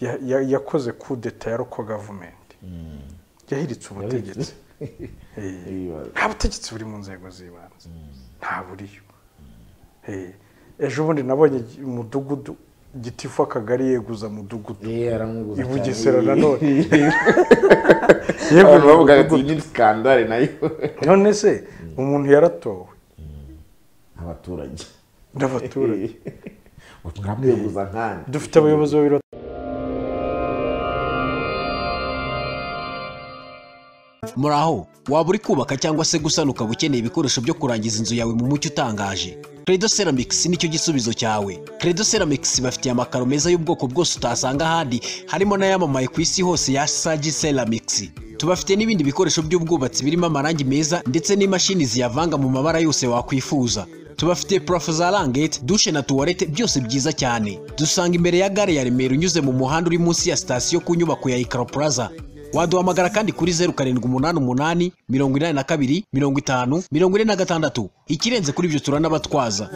ya- ya- yakoze kudeta ya local government. Yahiritse ubutegetsi. Eh, nta butegetsi buri mu nzego z'ibanze. Nta buriyo. Eh, ejo bundi nabonye umudugudu gitifu akagari yeguza mudugudu. Eh, i bugesera nanone abantu yeguza bavuga ati ni skandale na yo. None se umuntu yaratowe. Abaturage. N'abaturage. mwamweguza nkani dufite abayobozi babiri muraho waba uri kubaka cyangwa se gusana ukaba ukeneye ibikoresho byo kurangiza inzu yawe mu mucyo utangaje? Credo ceramics ni cyo gisubizo cyawe. Credo ceramics bafitiye amakaro meza y'ubwoko bwose utasanga ahandi harimo n'ayamamaye ku isi hose ya sagi ceramics. Tubafite n'ibindi bikoresho by'ubwubatsi birimo amarangi meza ndetse n'imashini ziyavanga mu mabara yose wakwifuza. Tubafite purafo za rangete dushe na tuwarete byose byiza cyane. Dusanga imbere ya gare ya remera unyuze mu muhanda uri munsi ya sitasiyo ku nyubako ya ikaro plaza. Waduhamagara kandi kuri zeru karindwi umunani umunani mirongo inani na kabiri mirongo itanu mirongo ine na gatandatu. Ikirenze kuri ibyo turanabatwaza.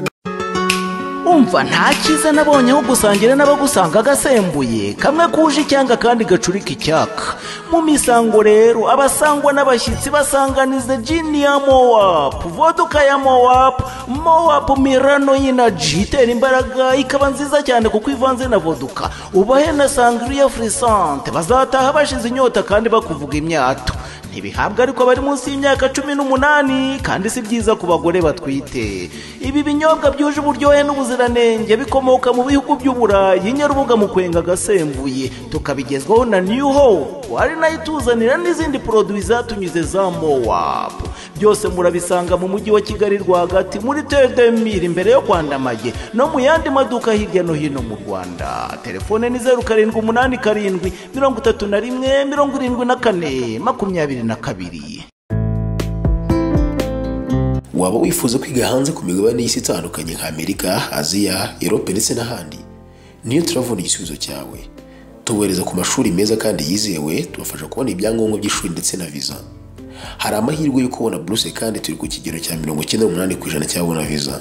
Umva nta cyiza nabonye aho gusangira n'abagusanga agasembuye. Kamwe kuje icyanga kandi gacurika icyaka. Mu misango rero abasangwa n'abashyitsi basanganiza jini ya mowapu voduka ya mowapu mowapu mirano y'inaji itera imbaraga ikaba nziza cyane kuko ivanze na voduka ubahe na sangiriya furisante bazataha bashize inyota kandi bakuvuga imyato. Ntibihabwa ariko bari munsi y'imyaka cumi n'umunani kandi si byiza ku bagore batwite. Ibi binyobwa byuje uburyohe n'ubuziranenge bikomoka mu bihugu by'uburayi nyarubuga mu kwenga agasembuye tukabigezwaho na new hope. Ari na yo ituzanira n'izindi poroduwi zatunyuze za mowapu byose murabisanga mu mujyi wa kigali rwagati muri tedemiri imbere yo kwandamage no mu yandi maduka hirya no hino mu rwanda. Telefone ni zeru karindwi umunani karindwi mirongo itatu na rimwe mirongo irindwi na kane makumyabiri na kabiri. Waba wifuza kwiga hanze ku migabane y'isi itandukanye nka amerika aziya erope ndetse n'ahandi? Niyo turavuna igisubizo cyawe. Tubohereza ku mashuri meza kandi yizewe tubafasha kubona ibyangombwa by'ishuri ndetse na viza hari amahirwe yo kubona buruse kandi turi ku kigero cya mirongo icyenda n'umunani ku ijana cy'ababona viza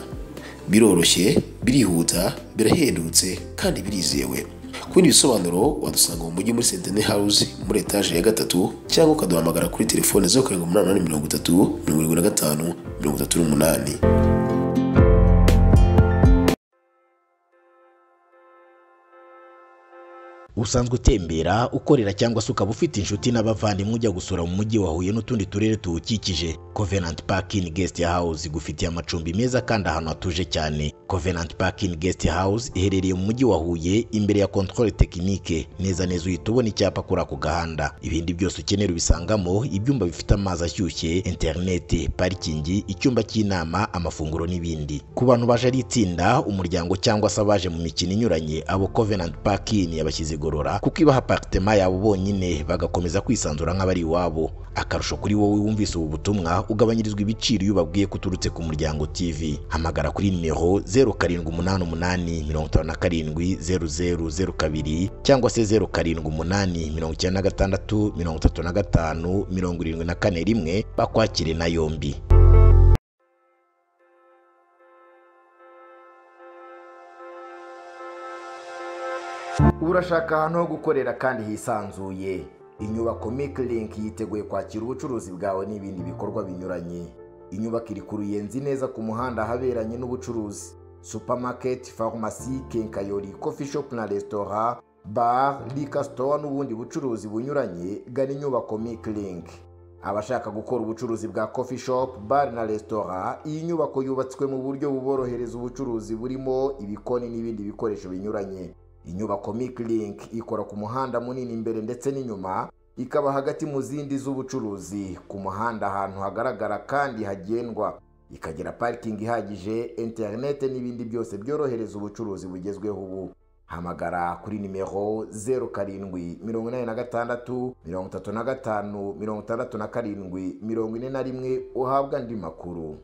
biroroshye birihuta birahendutse kandi birizewe. Ku bindi bisobanuro wadusanga mu mujyi muri sentene house muri etaje ya gatatu cyangwa ukaduhamagara kuri telefone zeru karindwi umunani mirongo itatu mirongo irindwi na gatanu mirongo itatu n'umunani. Usanzwe utembera ukorera cyangwa se ukaba ufite inshuti n'abavandimwe ujya gusura mu mujyi wa Huye n'utundi turere tuwukikije. Covenant Parking Guest House igufitiye amacumbi meza kandi ahantu hatuje cyane. Covenant Parking Guest House iherereye mu mujyi wa Huye imbere ya Controle Technique. Neza neza uhita ubona icyapa kuri ako gahanda. Ibindi byose ukenera ubisangamo ibyumba bifite amazi ashyushye interineti parikingi icyumba cy'inama amafunguro n'ibindi. Ku bantu baje ari itsinda umuryango cyangwa se abaje mu mikino inyuranye abo Covenant Parking yabashyize igorora kuko ibaha apartema yabo bonyine bagakomeza kwisanzura nk'abari iwabo. Akarusho kuri wowe wumvise ubu butumwa ugabanyirizwa ibiciro iyo ubabwiye ko uturutse ku muryango tv hamagara kuri nimero zeru karindwi umunani umunani mirongo itanu na karindwi zeru zeru zeru kabiri cyangwa se zeru karindwi umunani mirongo icyenda na gatandatu mirongo itatu na gatanu mirongo irindwi na kane rimwe bakwakire na yombi. Urashaka ahantu ho gukorera kandi hisanzuye. Inyubako Link yiteguye kwakira ubucuruzi bwawe n'ibindi bikorwa binyuranye. Inyubako iri ku ruyenzi neza ku muhanda ahaberanye n'ubucuruzi. Supamaketi farumasi kenkayori kofi shopu na resitora bar sitowa n'ubundi bucuruzi bunyuranye gana inyubako Link. Abashaka gukora ubucuruzi bwa coffee shop bar na resitora iyi nyubako yubatswe mu buryo buborohereza ubucuruzi burimo ibikoni n'ibindi bikoresho binyuranye. Inyubako Link ikora ku muhanda munini imbere ndetse n'inyuma ikaba hagati mu zindi z'ubucuruzi. Ku muhanda ahantu hagaragara kandi hagendwa. Ikagira parikingi ihagije interinete n'ibindi byose byorohereza ubucuruzi bugezweho ubu. Hamagara kuri nimero zeru karindwi mirongo inani na gatandatu mirongo itatu na gatanu mirongo itandatu na karindwi mirongo ine na rimwe uhabwa andi makuru.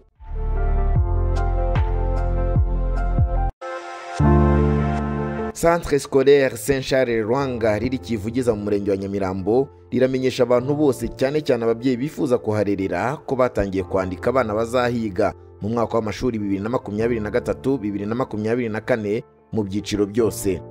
Centre scolaire Saint Charles Rwanga riri kivugiza mu murenge wa Nyamirambo riramenyesha abantu bose cyane cyane ababyeyi bifuza kuharerera ko batangiye kwandika abana bazahiga. Mu mwaka w'amashuri bibiri na makumyabiri na gatatu bibiri na makumyabiri na kane mu byiciro byose.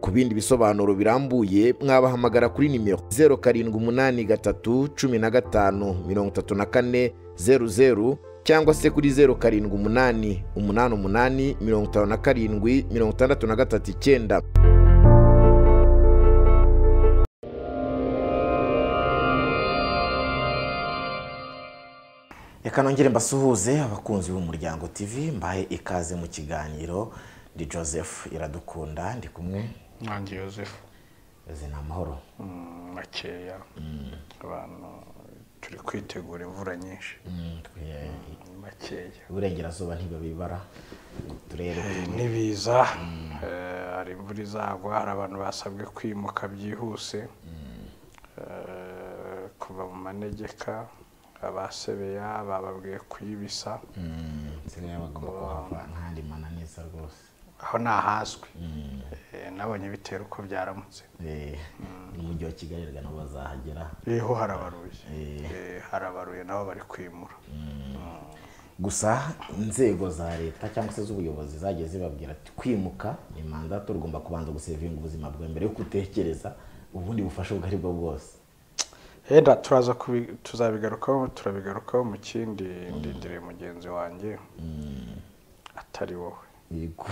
Ku bindi bisobanuro birambuye mwabahamagara kuri nimero zeru karindwi umunani gatatu cumi na gatanu mirongo itatu na kane zeru zeru cyangwa se kuri zeru karindwi umunani umunani umunani mirongo itanu na karindwi mirongo itandatu na gatatu icyenda. Reka nongere mbasuhuze abakunzi b'umuryango tv mbahe ikaze mu kiganiro. Ndi joseph iradukunda ndi kumwe. Nanjye yosefu izi ni amahoro Mm, makeya. Abantu turi kwitegura imvura nyinshi. Mm, twe- makeya. iburengerazuba ntibabibara uturere n'ibiza eh, hari imvura izagwa hari abantu basabwe kwimuka byihuse. Eh, kuva mu manegeka abasebeya bababwiye kuyibisa bagomba kuhava ntandi mananiza rwose. Aho ntahazwi Eh, nabonye bitera uko byaramutse. Eh, n'umujyi wa kigali reka nabo bazahagera. Iriho harabaruye. Eh. Harabaruye nabo bari kwimura. Gusa inzego za leta cyangwa se z'ubuyobozi zagiye zibabwira ati kwimuka ni mandato ugomba kubanza gusevinga ubuzima bwawe mbere yo gutekereza ubundi bufasha ubwo ari bwo bwose. Henda turaza tuzabigarukaho turabigarukaho mu kindi ndindiriye mugenzi wanjye. Atari wowe. Yego.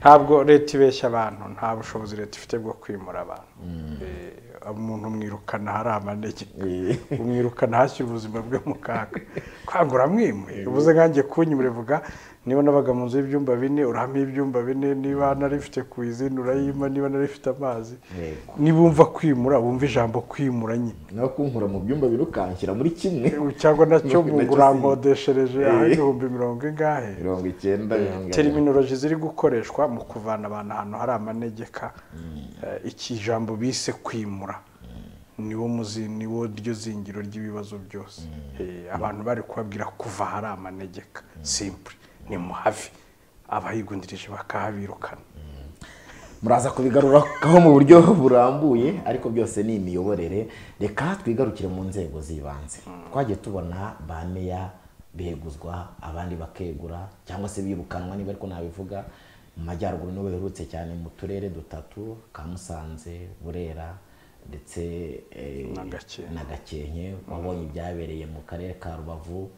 ntabwo leta ibeshya abantu nta bushobozi leta ifite bwo kwimura abantu umuntu umwirukana hari amanege umwirukana hashyira ubuzima bwe mu kaga kwanga uramwimuye ubuze nkanjye kunyimura vuga niba nabaga mu nzu y'ibyumba bine urampa ibyumba bine niba narifite ku izina urayima niba narifite amazi niba wumva kwimura wumva ijambo kwimura nyine. Nawe kunkura mu byumba bine ukanshyira muri kimwe. Cyangwa na cyo urankodeshereje aho Eh. ibihumbi mirongo ingahe? Mirongo icyenda inani. teriminoloji ziri gukoreshwa mu kuvana abantu ahantu hari amanegeka eh, iki jambo bise kwimura. Niwo muzi niwo ryo zingiro ry'ibibazo byose. Eh, abantu bari kubabwira kuva hari amanegeka. Simple. Ni muhavi abayigundirije bakahabirukana. Muraza kubigaruraho mu buryo burambuye ariko byose ni imiyoborere. Reka twigarukire mu nzego z'ibanze. Twagiye tubona ba meya beguzwa abandi bakegura cyangwa se birukanwa niba ariko nabivuga. Mu majyaruguru nibo baherutse cyane mu turere dutatu ka musanze burera ndetse eh, na gakenke. Wabonye ibyabereye mu karere ka rubavu.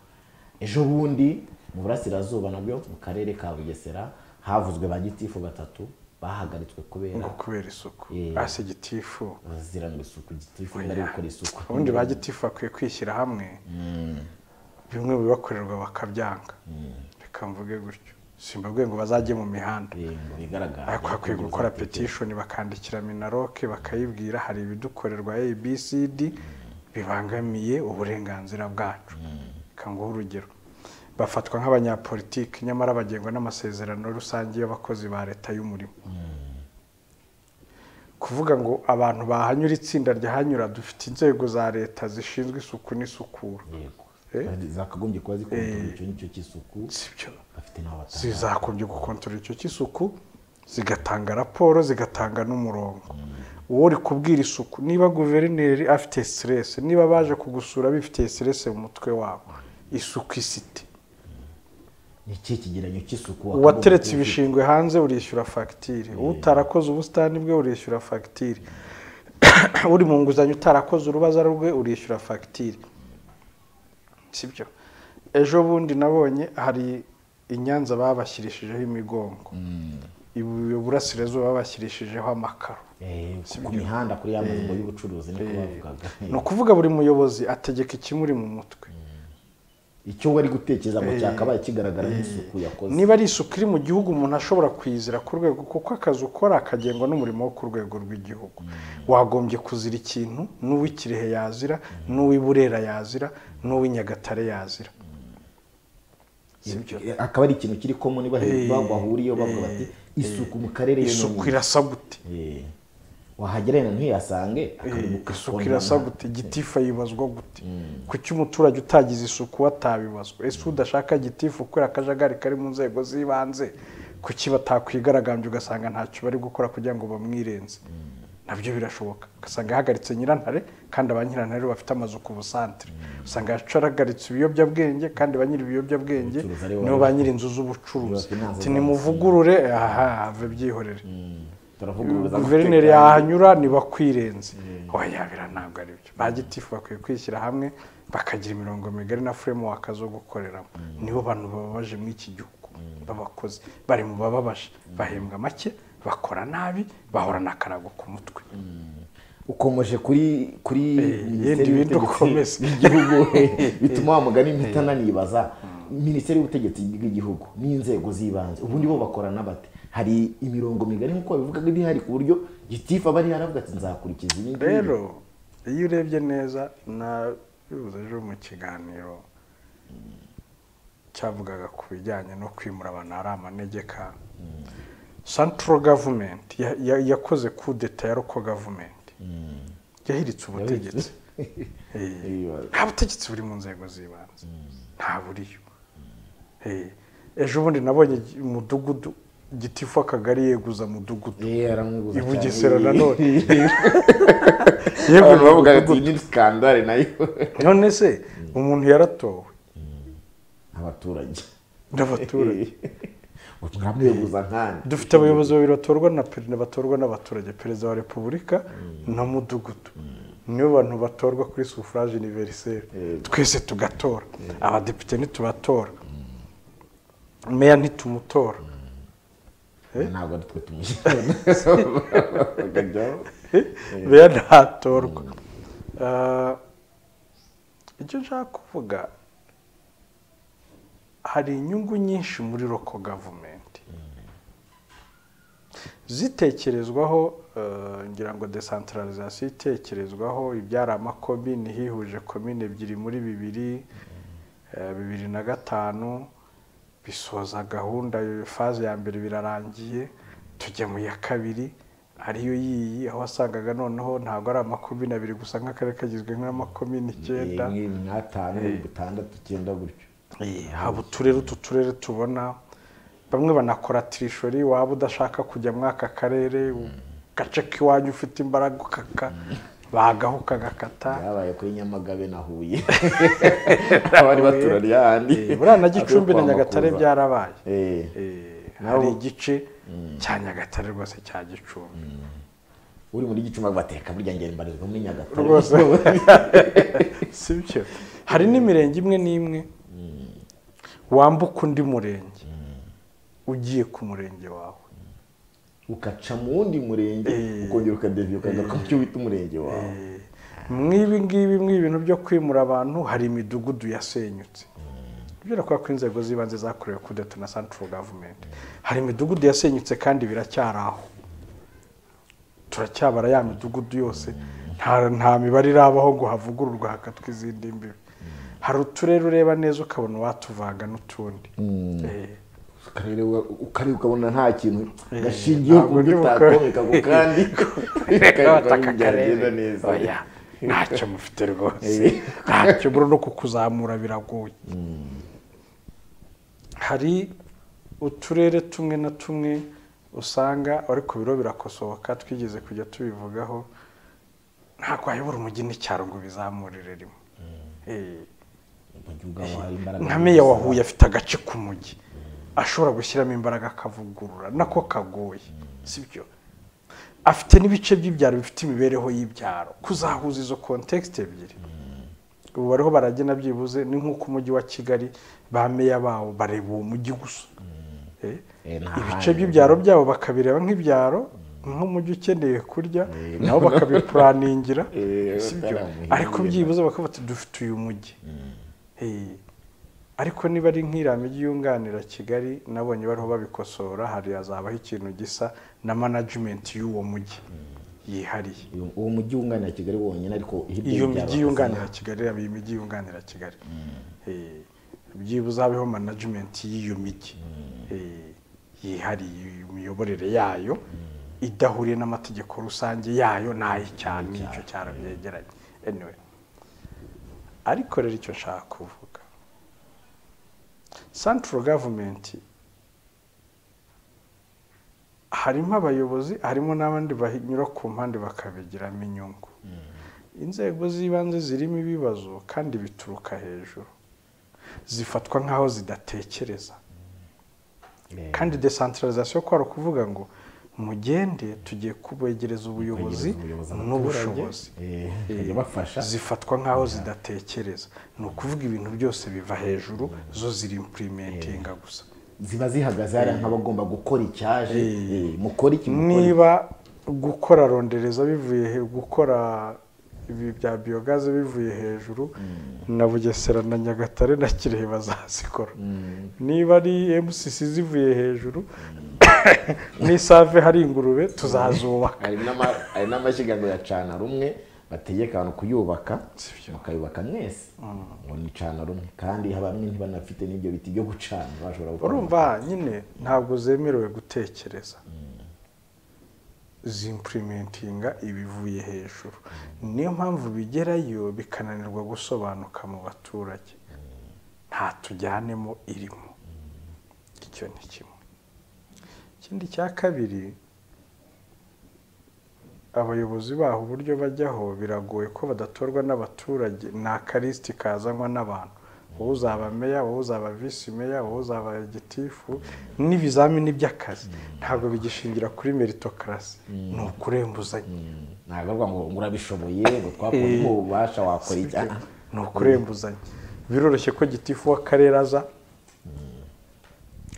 Ejo bundi mu burasirazuba na byo mu karere ka bugesera havuzwe ba gitifu batatu bahagaritswe kubera ngo kubera isuku. Eh. hasi gitifu. Baziranwa isuku gitifu ngo ari gukora isuku. Ubundi ba gitifu bakwiye kwishyira hamwe. Bimwe mu bibakorerwa bakabyanga. Reka mvuge gutyo. Simbabwiye ngo bazajye mu mihanda. Eh, ngo ariko hakwiye gukora petishoni bakandikira minaroke bakayibwira hari ibidukorerwa abcd bibangamiye uburenganzira bwacu. Reka nguhe urugero. Bafatwa nk'abanyapolitiki nyamara bagengwa n'amasezerano rusange y'abakozi ba leta y'umurimo. Kuvuga ngo abantu bahanyura itsinda ryahanyura dufite inzego za leta zishinzwe isuku n'isukura. Eh? zakagombye kuba zikontorora icyo ngicyo cy'isuku. Zizakombye gukontorora icyo cy'isuku zigatanga raporo zigatanga n'umurongo. Uwo uri kubwira isuku niba guverineri afite siteresi niba baje kugusura bifitiye siteresi mu mutwe wabo. Isuku isite ni ikihe kigereranyo cy'isuku uwateretse ibishingwe hanze urishyura fagitire utarakoze ubusitani bwe urishyura fagitire uri mu nguzanyo utarakoze urubaza rwe urishyura fagitire sibyo? Ejo bundi nabonye hari i Nyanza babashyirishijeho imigongo iburasirazuba babashyirishijeho amakaro. Eh, ku mihanda kuri ya mazu y'ubucuruzi niko bavugaga. Ni ukuvuga buri muyobozi ategeka ikimuri mu mutwe. Icyo wari gutekereza ngo cyakabaye kigaragara nk'isuku yakoze. Niba ari isuku iri mu gihugu umuntu ashobora kuyizira ku rwego kuko akazi ukora kagengwa n'umurimo wo ku rwego rw'igihugu. Wagombye kuzira ikintu n'uw'ikirehe yazira n'uw'i burera yazira n'uw'i nyagatare yazira. Akaba ari ikintu kiri komuni bahuriyeho bavuga bati isuku mu karere isuku irasa gute? Eh, wahagera rero ntuyasange akabona isuku irasa gute? Gitifu yibazwa gute? Kuki umuturage utagize isuku atabibazwa ese udashaka gitifu kubera akajagari kari mu nzego z'ibanze kuki batakwigaragambya ugasanga ntacyo bari gukora kugira ngo bamwirenze? Nabyo birashoboka. Ugasanga yahagaritse nyirantare kandi ba nyirantare bafite amazu ku busantere. Usanga yacaragaritse ibiyobyabwenge kandi ba nyiri ibiyobyabwenge nibo ba nyiri inzu z'ubucuruzi. Nimuvugurure aha byihorere. Guverineri yahanyura ntibakwirenze oya bira ntabwo ari byo. Ba gitifu bakwiye kwishyira hamwe bakagira imirongo migari na framework zo gukoreramo. Nibo bantu bababaje muri iki gihugu. B'abakozi bari mu bababaje. Bahembwa make bakora nabi bahorana akarago ku mutwe. Ukomeje kuri kuri Eh, minisiteri y'ubutegetsi bw'igihugu. Bituma wa mugani mpita nanibaza. Minisiteri y'ubutegetsi bw'igihugu n'inzego z'ibanze. Ubundi bo bakorana bate? Hari imirongo migari nk'uko babivugaga iba ihari ku buryo gitifu aba ari yaravuga ati nzakurikiza ibi ngibi. Rero iyo urebye neza nabibuze ejo mu kiganiro cyavugaga ku bijyanye no kwimura abantu hari amanegeka. Government ya- ya- yakoze kudeta ya roko government. Yahiritse ubutegetsi. Eh, nta butegetsi buri mu nzego z'ibanze. Nta buriyo. Eh, ejo bundi nabonye umudugudu gitifu akagari yeguza mudugudu. Eh, i. Bugesera nanone yeguza iyi ni skandale na yo. None se umuntu yaratowe? Abaturage. N'abaturage. Nkani dufite abayobozi babiri batorwa na perezida batorwa n'abaturage. Perezida wa repubulika na mudugudu. Nibo bantu batorwa kuri sufurage univeriseri twese tugatora. Abadepite ntitubatora. Meya ntitumutora. Ntabwo twe tumushyira meya ntatorwa icyo nshaka kuvuga hari inyungu nyinshi muri roko gavumenti zitekerezwaho eh, ngira ngo desantaralizasiyo itekerezwaho ibyari amakomini hihuje komini ebyiri muri bibiri eh, bibiri na gatanu bisoza gahunda faze ya mbere birarangiye tujya mu ya kabiri ariyo yiyi aho wasangaga noneho ntabwo ari amakomini abiri gusa nk'akarere kagizwe n'amakomini icyenda nk'atanu bitandatu icyenda gutyo. Eh, haba uturere utu turere tubona bamwe banakora tirishori waba udashaka kujya muri aka karere gace k'iwanyu ufite imbaraga ukaka. Bagaho ukagakata byabaye kuri nyamagabe na huye. Abari baturariye ahandi. Eh, buriya na gicumbi na nyagatare byarabaye. Eh, Eh, hari igice cya nyagatare rwose cya gicumbi. Uri muri gicumbi bateka burya ngenda mbarizwa muri nyagatare. Rwose. si byo? Hari n'imirenge imwe n'imwe wambuka undi murenge ugiye ku murenge wawe. Ugaca mu wundi murenge Eh. ukongera ukadeviye ukagaruka mu cyo wita umurenge wawe. Mw'ibi ngibi mw'ibintu byo kwimura abantu hari imidugudu yasenyutse. Kubera ko inzego z'ibanze zakorewe kudeta na central government. Hari imidugudu yasenyutse kandi biracyari aho turacyabara ya midugudu yose. Nta nta mibare irabaho ngo havugururwa hakatwa izindi mbibi. Hari uturere ureba neza ukabona watuvanga n'utundi. Eh, ukareba ukabona nta kintu gashingiyeho ku ntabwo buryo ndi utakomeka ku kandi akarere. neza. Ntacyo mufite rwose. Ntacyo buri no kukuzamura biragoye. Hari uturere tumwe na tumwe usanga ariko biro birakosoka twigeze kujya tubivugaho ntabwo wayobora umujyi n'icyaro ngo bizamurire rimwe. Eh, hari imbaraga nka meya wa Huye afite agace k'umujyi ashobora gushyiramo imbaraga akavugurura. Nako kagoye sibyo? Afite n'ibice by'ibyaro bifite imibereho y'ibyaro. Kuzahuza izo kontekisite ebyiri. Ubu bariho baragena byibuze ni nk'uko umujyi wa kigali ba meya bawo bareba uwo mujyi gusa. Eh, Eh, ibice by'ibyaro byabo bakabireba nk'ibyaro nk'umujyi ukeneye kurya nabo bakabipuraningira Eh, sibyo? bataramuhingira. ariko byibuze bakavuga ati dufite uyu mujyi. Eh, ariko niba ari nk'iriya mijyi yunganira kigali nabonye bariho babikosora hari hazabaho ikintu gisa na management y'uwo mujyi. Yihariye. Uyu- uwo mujyi wunganira kigali wonyine ariko iyo mijyi yunganira kigali iyi mijyi yunganira kigali. Eh, byibuze habeho management y'iyo mijyi Eh, yihariye imiyoborere yayo idahuriye n'amategeko rusange yayo n'ay'icyaro n'icyo cyaro byegeranye anyway. Ariko rero icyo nshaka kuvuga central government harimo abayobozi harimo n'abandi banyura ku mpande bakabigiramo inyungu. Inzego z'ibanze zirimo ibibazo kandi bituruka hejuru. Zifatwa nk'aho zidatekereza. Kandi desantaralizasiyo ko ari ukuvuga ngo mugende tugiye kubegereza ubuyobozi n'ubushobozi. Eh, Eh, zifatwa nk'aho zidatekereza. Ni ukuvuga ibintu byose biva hejuru zo ziri impurimentinga gusa. Ziba zihagaze hariya nk'abagomba gukora icyaje. Eh, mukora iki niba gukora rondereza bivuye gukora ibi bya biyogaze bivuye hejuru na bugesera na nyagatare na kirehe bazazikora. Niba ari mcc zivuye hejuru n'isave hari ingurube tuzazubaka hari n'ama- hari n'amashyiga ngo ya cana rumwe bategeka abantu kuyubaka mukayubaka mwese. Ngo ni cana rumwe. Kandi bamwe ntibanafite n'ibyo biti byo gucana bashobora gukora. Urumva nyine ntabwo zemerewe gutekereza. Zimpurimentinga ibivuye hejuru. Niyo mpamvu bigerayo bikananirwa gusobanuka mu baturage. Nta tujyanemo irimo. Icyo ni kimwe. Ikindi cya kabiri abayobozi baho uburyo bajyaho biragoye ko badatorwa n'abaturage. Ni akarisiti kazanwa n'abantu. Wowe uzaba meya wowe uzaba visi meya wowe uzaba gitifu n'ibizamini by'akazi. Ntabwo bigishingira kuri meritokrasi ni ukurembuzanya. Ntabwo avuga ngo ngo urabishoboye ngo twakora ububasha wakora icyaha ni ukurembuzanya. Biroroshye ko gitifu w'akarere aza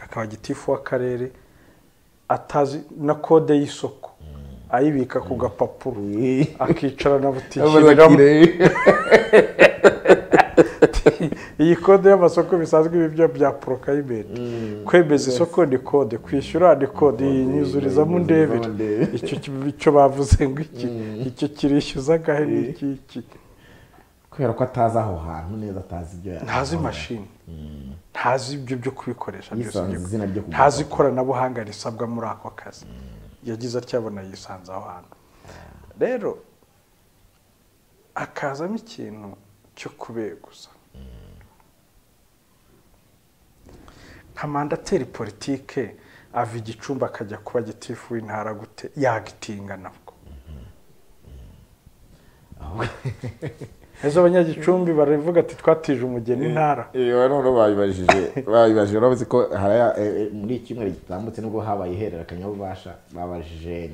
akaba gitifu w'akarere atazi na kode y'isoko. Ayibika ku gapapuro. Akicara na butishyiramo iyi kode y'amasoko bisanzwe ibi byo bya porokayimenti kwemeza isoko ni kode kwishyura ni kode iyi nyuzurizamo ndebere icyo bavuze ngo iki? Icyo kirishyuza agahe n'iki iki? Kubera ko atazi aho hantu neza atazi ibyo ntazi imashini. Ntazi ibyo byo kubikoresha byose ntazi ikoranabuhanga risabwa muri ako kazi. Yagize atyabona yisanze aho hantu. Rero hakazamo ikintu cyo kubeguza nka mandateri politike ava igicumbi akajya kuba gitifu w'intara gute? Yagitinga nabwo. Ejo abanyagicumbi baravuga ati twatije umugeni intara. Iyo noneho babibajije babibajije urabizi ko eh, eh, muri kimwe gitambutse nubwo habaye ihererekanyabubasha babajije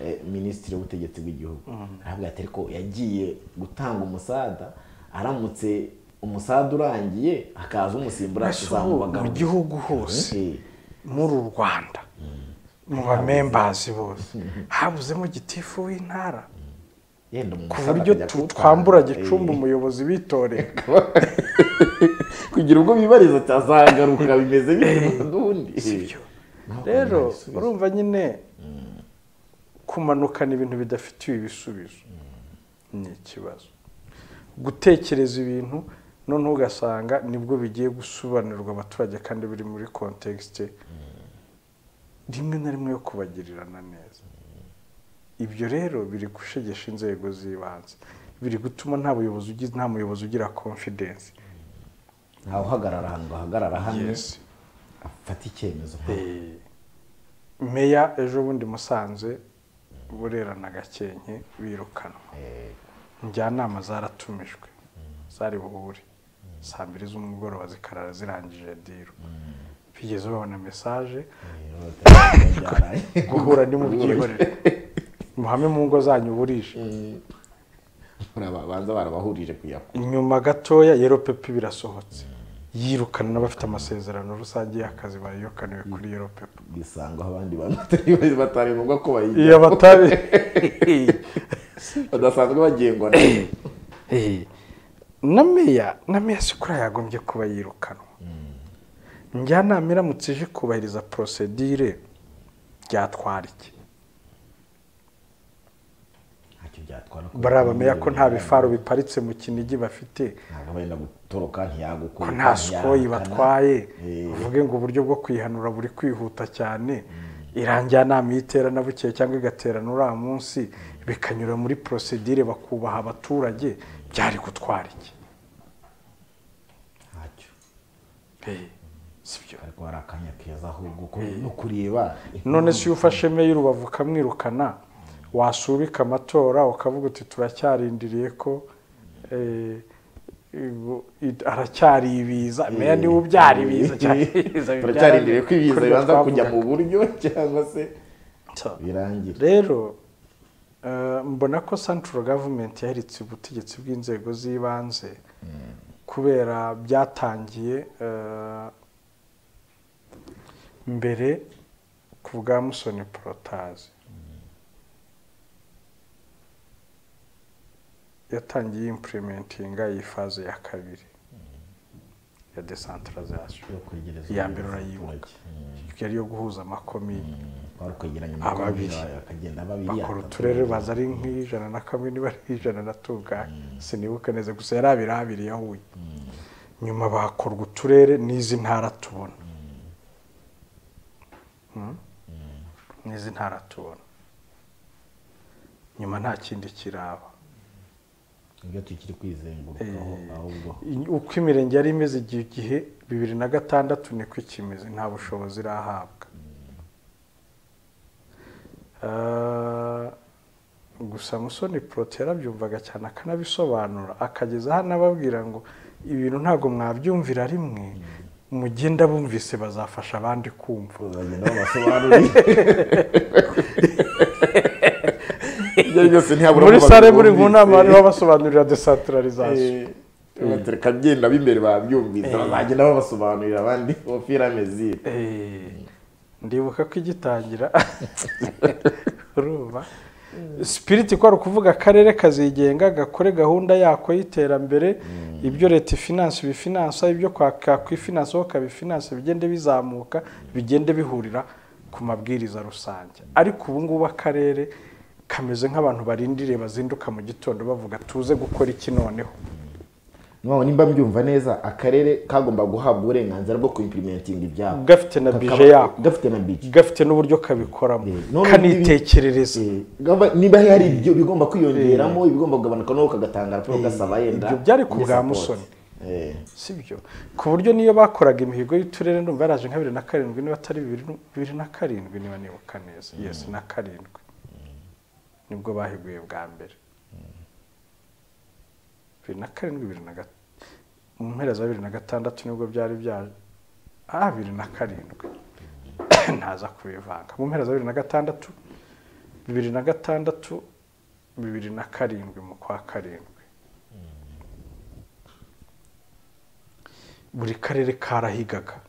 eh, minisitiri w'ubutegetsi bw'igihugu. Aravuga ati ariko yagiye gutanga umusada aramutse umusada urangiye hakaza umusimbura uzamubagaho mu gihugu hose Eh, muri u rwanda mu bamembazi bose. Habuzemo gitifu w'intara. Yenda ku buryo twambura gicumbi Eh, umuyobozi bitoreye kugira ubwo bibariza atazagaruka bimeze n'ubundi Naho rero urumva nyine kumanukana ibintu bidafitiwe ibisubizo. Ni ikibazo. Gutekereza ibintu noneho ugasanga ni bwo bigiye gusobanurirwa abaturage kandi biri muri kontekisite rimwe na rimwe yo kubagirirana neza. Ibyo rero biri gushegesha inzego z'ibanze. Biri gutuma nta buyobozi ugize nta muyobozi ugira confidence. Ntawe uhagarara ahantu ngo ahagarara hano afata icyemezo Eh, meya ejo bundi musanze burera na gakenke birukanwa. Njyanama zaratumijwe. Zari buhure. Saa mbiri z'umugoroba zikarara zirangije diro. Bigeze babona mesaje guhura ni mu byihorere. Muhame mu ngo zanyu burije banza barabahurije kuyaku inyuma gatoya yero pepe birasohotse. Yirukana n'abafite amasezerano rusange y'akazi bayirukaniwe kuri yero pepe bisanga abandi bantu batari ngombwa ko iyo bayijya batari badasanzwe bagengwa na yo Eh, na meya na meya si kuri yagombye kuba yirukanwa. Njyanama iramutse ije kubahiriza porosedire byatwara iki bameya ko nta bifaro biparitse mu kinigi bafite. Ko nta sikoyi batwaye. Eh. uvuge ngo uburyo bwo kwihanura buri kwihuta cyane. Iranjyanama iyo iterana bukeye cyangwa igaterana uriya munsi bikanyura muri porosedire bakubaha abaturage. Byari gutwara iki ntacyo ariko hari akanya keza ahubwo no kureba none se iyo ufashe meya urubavu ukamwirukana wasubika amatora ukavuga uti turacyarindiriye ko aracyari ibiza meya ni we ubyara ibiza turacyarindiriye ko ibiza bibanza kujya mu buryo cyangwa se. So, birangira rero mbona ko central government yahiritse ubutegetsi bw'inzego z'ibanze kubera byatangiye eh, mbere ku bwa musoni porotazi yatangiye impurimentinga iyi faze ya kabiri ya desantarazasiyo iya mbere urayibuka. yari iyo guhuza amakomini. Ababiri. amakomine akagenda babiri bakora uturere baza ari nk'ijana na kamwe niba ari ijana na tunganye sinibuka neza gusa yari abiri abiri yahuye. Nyuma bakorwa uturere n'izi ntara tubona. Mm. n'izi ntara tubona. Nyuma nta kindi kiraba. Ibyo tukiri kwizengurukaho ahubwo. I- uko imirenge yari imeze igihe gihe bibiri na gatandatu niko ikimeze. Nta bushobozi irahabwa. Ah, gusa musoni porote yarabyumvaga cyane akanabisobanura. Akageza hano ababwira ngo ibintu ntabwo mwabyumvira rimwe mugenda bumvise bazafasha abandi kumva. Muri sare muri mu nama bariho basobanurira desantaralizasiyo batereka byenda b'imbere babyumvise bazagenda babasobanurira abandi ofira mezire. Eh, ndibuka ko igitangira. Urumva sipiriti ko ari ukuvuga akarere kazigenga gakore gahunda yako y'iterambere. Ibyo leta ifinansa ibifinansa ibyo kakwifinansa ho kabifinansa bigende bizamuka bigende bihurira ku mabwiriza rusange. Ariko ubu ngubu akarere kameze nk'abantu barindiriye bazinduka mu gitondo bavuga tuze gukora iki noneho? None nimba mbyumva neza akarere kagomba guhabwa uburenganzira bwo kuimplementinga ibyabo. Gafite na bije yako gafite na bije. Gafite n'uburyo kabikoramo. Eh, kanitekerereza. Eh, niba hari ibyo bigomba kwiyongeramo ibigomba kugabanuka n'uwo kagatanga raporo gasaba yenda ibyo byari ku bwa. Musoni. Eh, sibyo ku buryo niyo bakoraga imihigo y'uturere ndumva yaraje nka bibiri na karindwi niba atari bibiri na karindwi niba nibuka neza. Yesi na karindwi. Nibwo bahiguye bwa mbere. Bibiri na karindwi bibiri na mu mpera za bibiri na gatandatu ni bwo byari byaje ah bibiri na karindwi. Ntaza kubivanga. Mu mpera za bibiri na gatandatu bibiri na gatandatu bibiri na karindwi mu kwa karindwi. Buri karere karahigaga.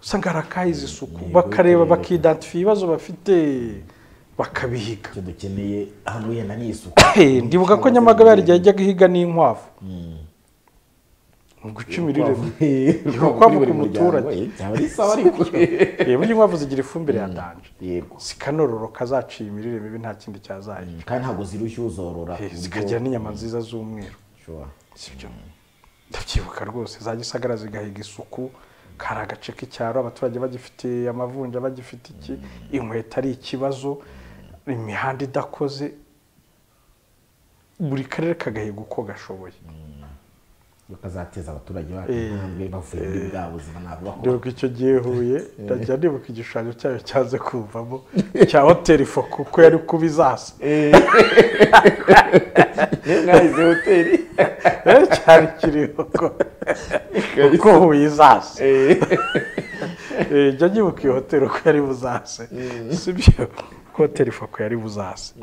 Usanga harakahize isuku bakareba bakidantifiya ibibazo bafite. Bakabihiga. Icyo dukeneye hano yenda ni isuku. Ndibuka ko nyamagabe hari igihe yajyaga ihiga n'inkwavu. Mu guca imirire urukwavu ku muturage. byaba ari sawa ariko Eh, burya inkwavu zigira ifumbire ya danje yego. Zikanororoka zaciye imirire mibi nta kindi cyazayica kandi ntabwo zirushya uzorora. Zikagira n'inyama nziza z'umweru. Sibyo ndabyibuka rwose. Za gisagara zigahiga isuku. Kari agace k'icyaro abaturage bagifite amavunja bagifite iki? Inkweto ari ikibazo. Imihanda idakoze buri karere kagahiga uko gashoboye. Bakazateza abaturage bacu Eh, intambwe bavuye muri bwa buzima ntabwo bakora icyo gihe huye ndajya nibuka igishushanyo cyayo cyaze kuvamo cya hoteli fo kuko yari kuba izasa niyo mwahize hoteli. Eh, cyari kiriho ko uko huye izasa Eh, jya nyibuka iyo hoteli uko yari buzase hoteli fo ko buzase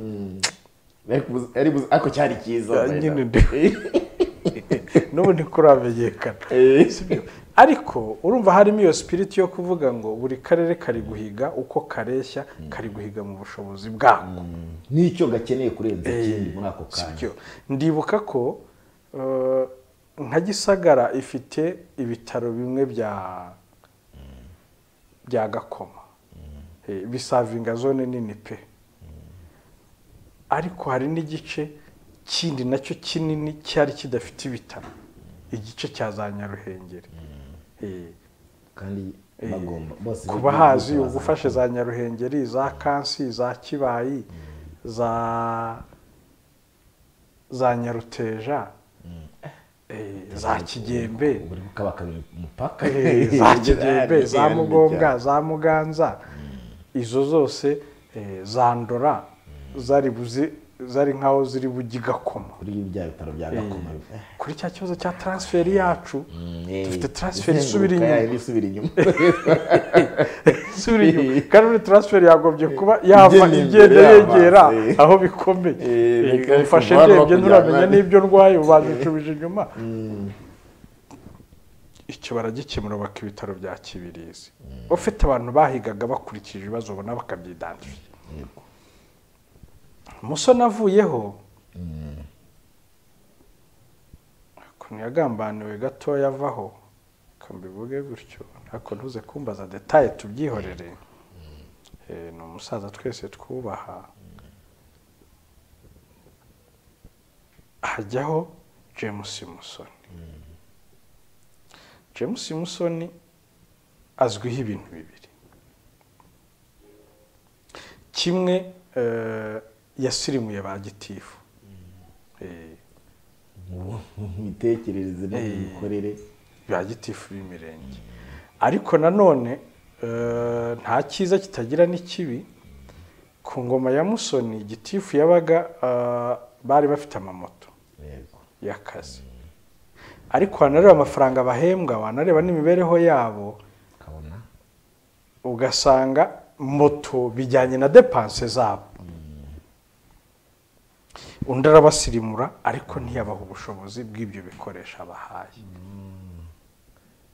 Yari buzi- ariko cyari cyiza nyine n'ubu ntikuramenyekana Eh. ariko urumva harimo iyo sipiriti yo kuvuga ngo buri karere kari guhiga uko kareshya kari guhiga mu bushobozi bwako. N'icyo gakeneye kurenza ikindi muri ako kanya. ndibuka ko eh, nka gisagara ifite ibitaro bimwe bya bya gakoma Eh, bisavinga zone nini pe? Ariko hari n'igice kindi na cyo kinini cyari kidafite ibitaro igice cya za nyaruhengeri. Eh, kandi bagomba bose kuba hazi uba ufashe za nyaruhengeri za kansi za kibayi za za nyaruteja eh, za kigembe. eh, za kigembe za mugombwa za muganza. Izo zose eh, za ndora zari buzi zari nkaho ziri bujye igakoma kuri bya bitaro bya gakoma. eh, kuri cya kibazo cya taransiferi yacu eh, dufite transfer isubira inyuma. isubira inyuma. Kandi muri taransiferi yagombye kuba yava Igenda yegera aho bikomeye. Hano ndebye nturamenya n'ibyo ndwaye ubanza ucubije inyuma. Icyo baragikemura baka ibitaro bya kibirizi. Ufite abantu bahigaga bakurikije ibibazo ubona bakabyidanduye umusore avuyeho ukuntu yagambaniwe gatoya avaho reka mbivuge gutyo ariko ntuze kumbaza detaye tubyihorere. Eh, ni umusaza twese twubaha. Hajyaho james musoni. James musoni azwiho ibintu bibiri. Kimwe eh, yasirimuye ba gitifu. Mu mitekerereze no mu Eh. mikorere. ba gitifu b'imirenge. Ariko nanone eh, nta cyiza kitagira n'ikibi. Ku ngoma ya musoni gitifu yabaga bari bafite amamoto y'akazi. Ariko wanareba amafaranga bahembwa wanareba n'imibereho yabo ugasanga moto bijyanye na depanse zabo. Undi arabasirimura ariko ntiyabaha ubushobozi bw'ibyo bikoresho abahaye.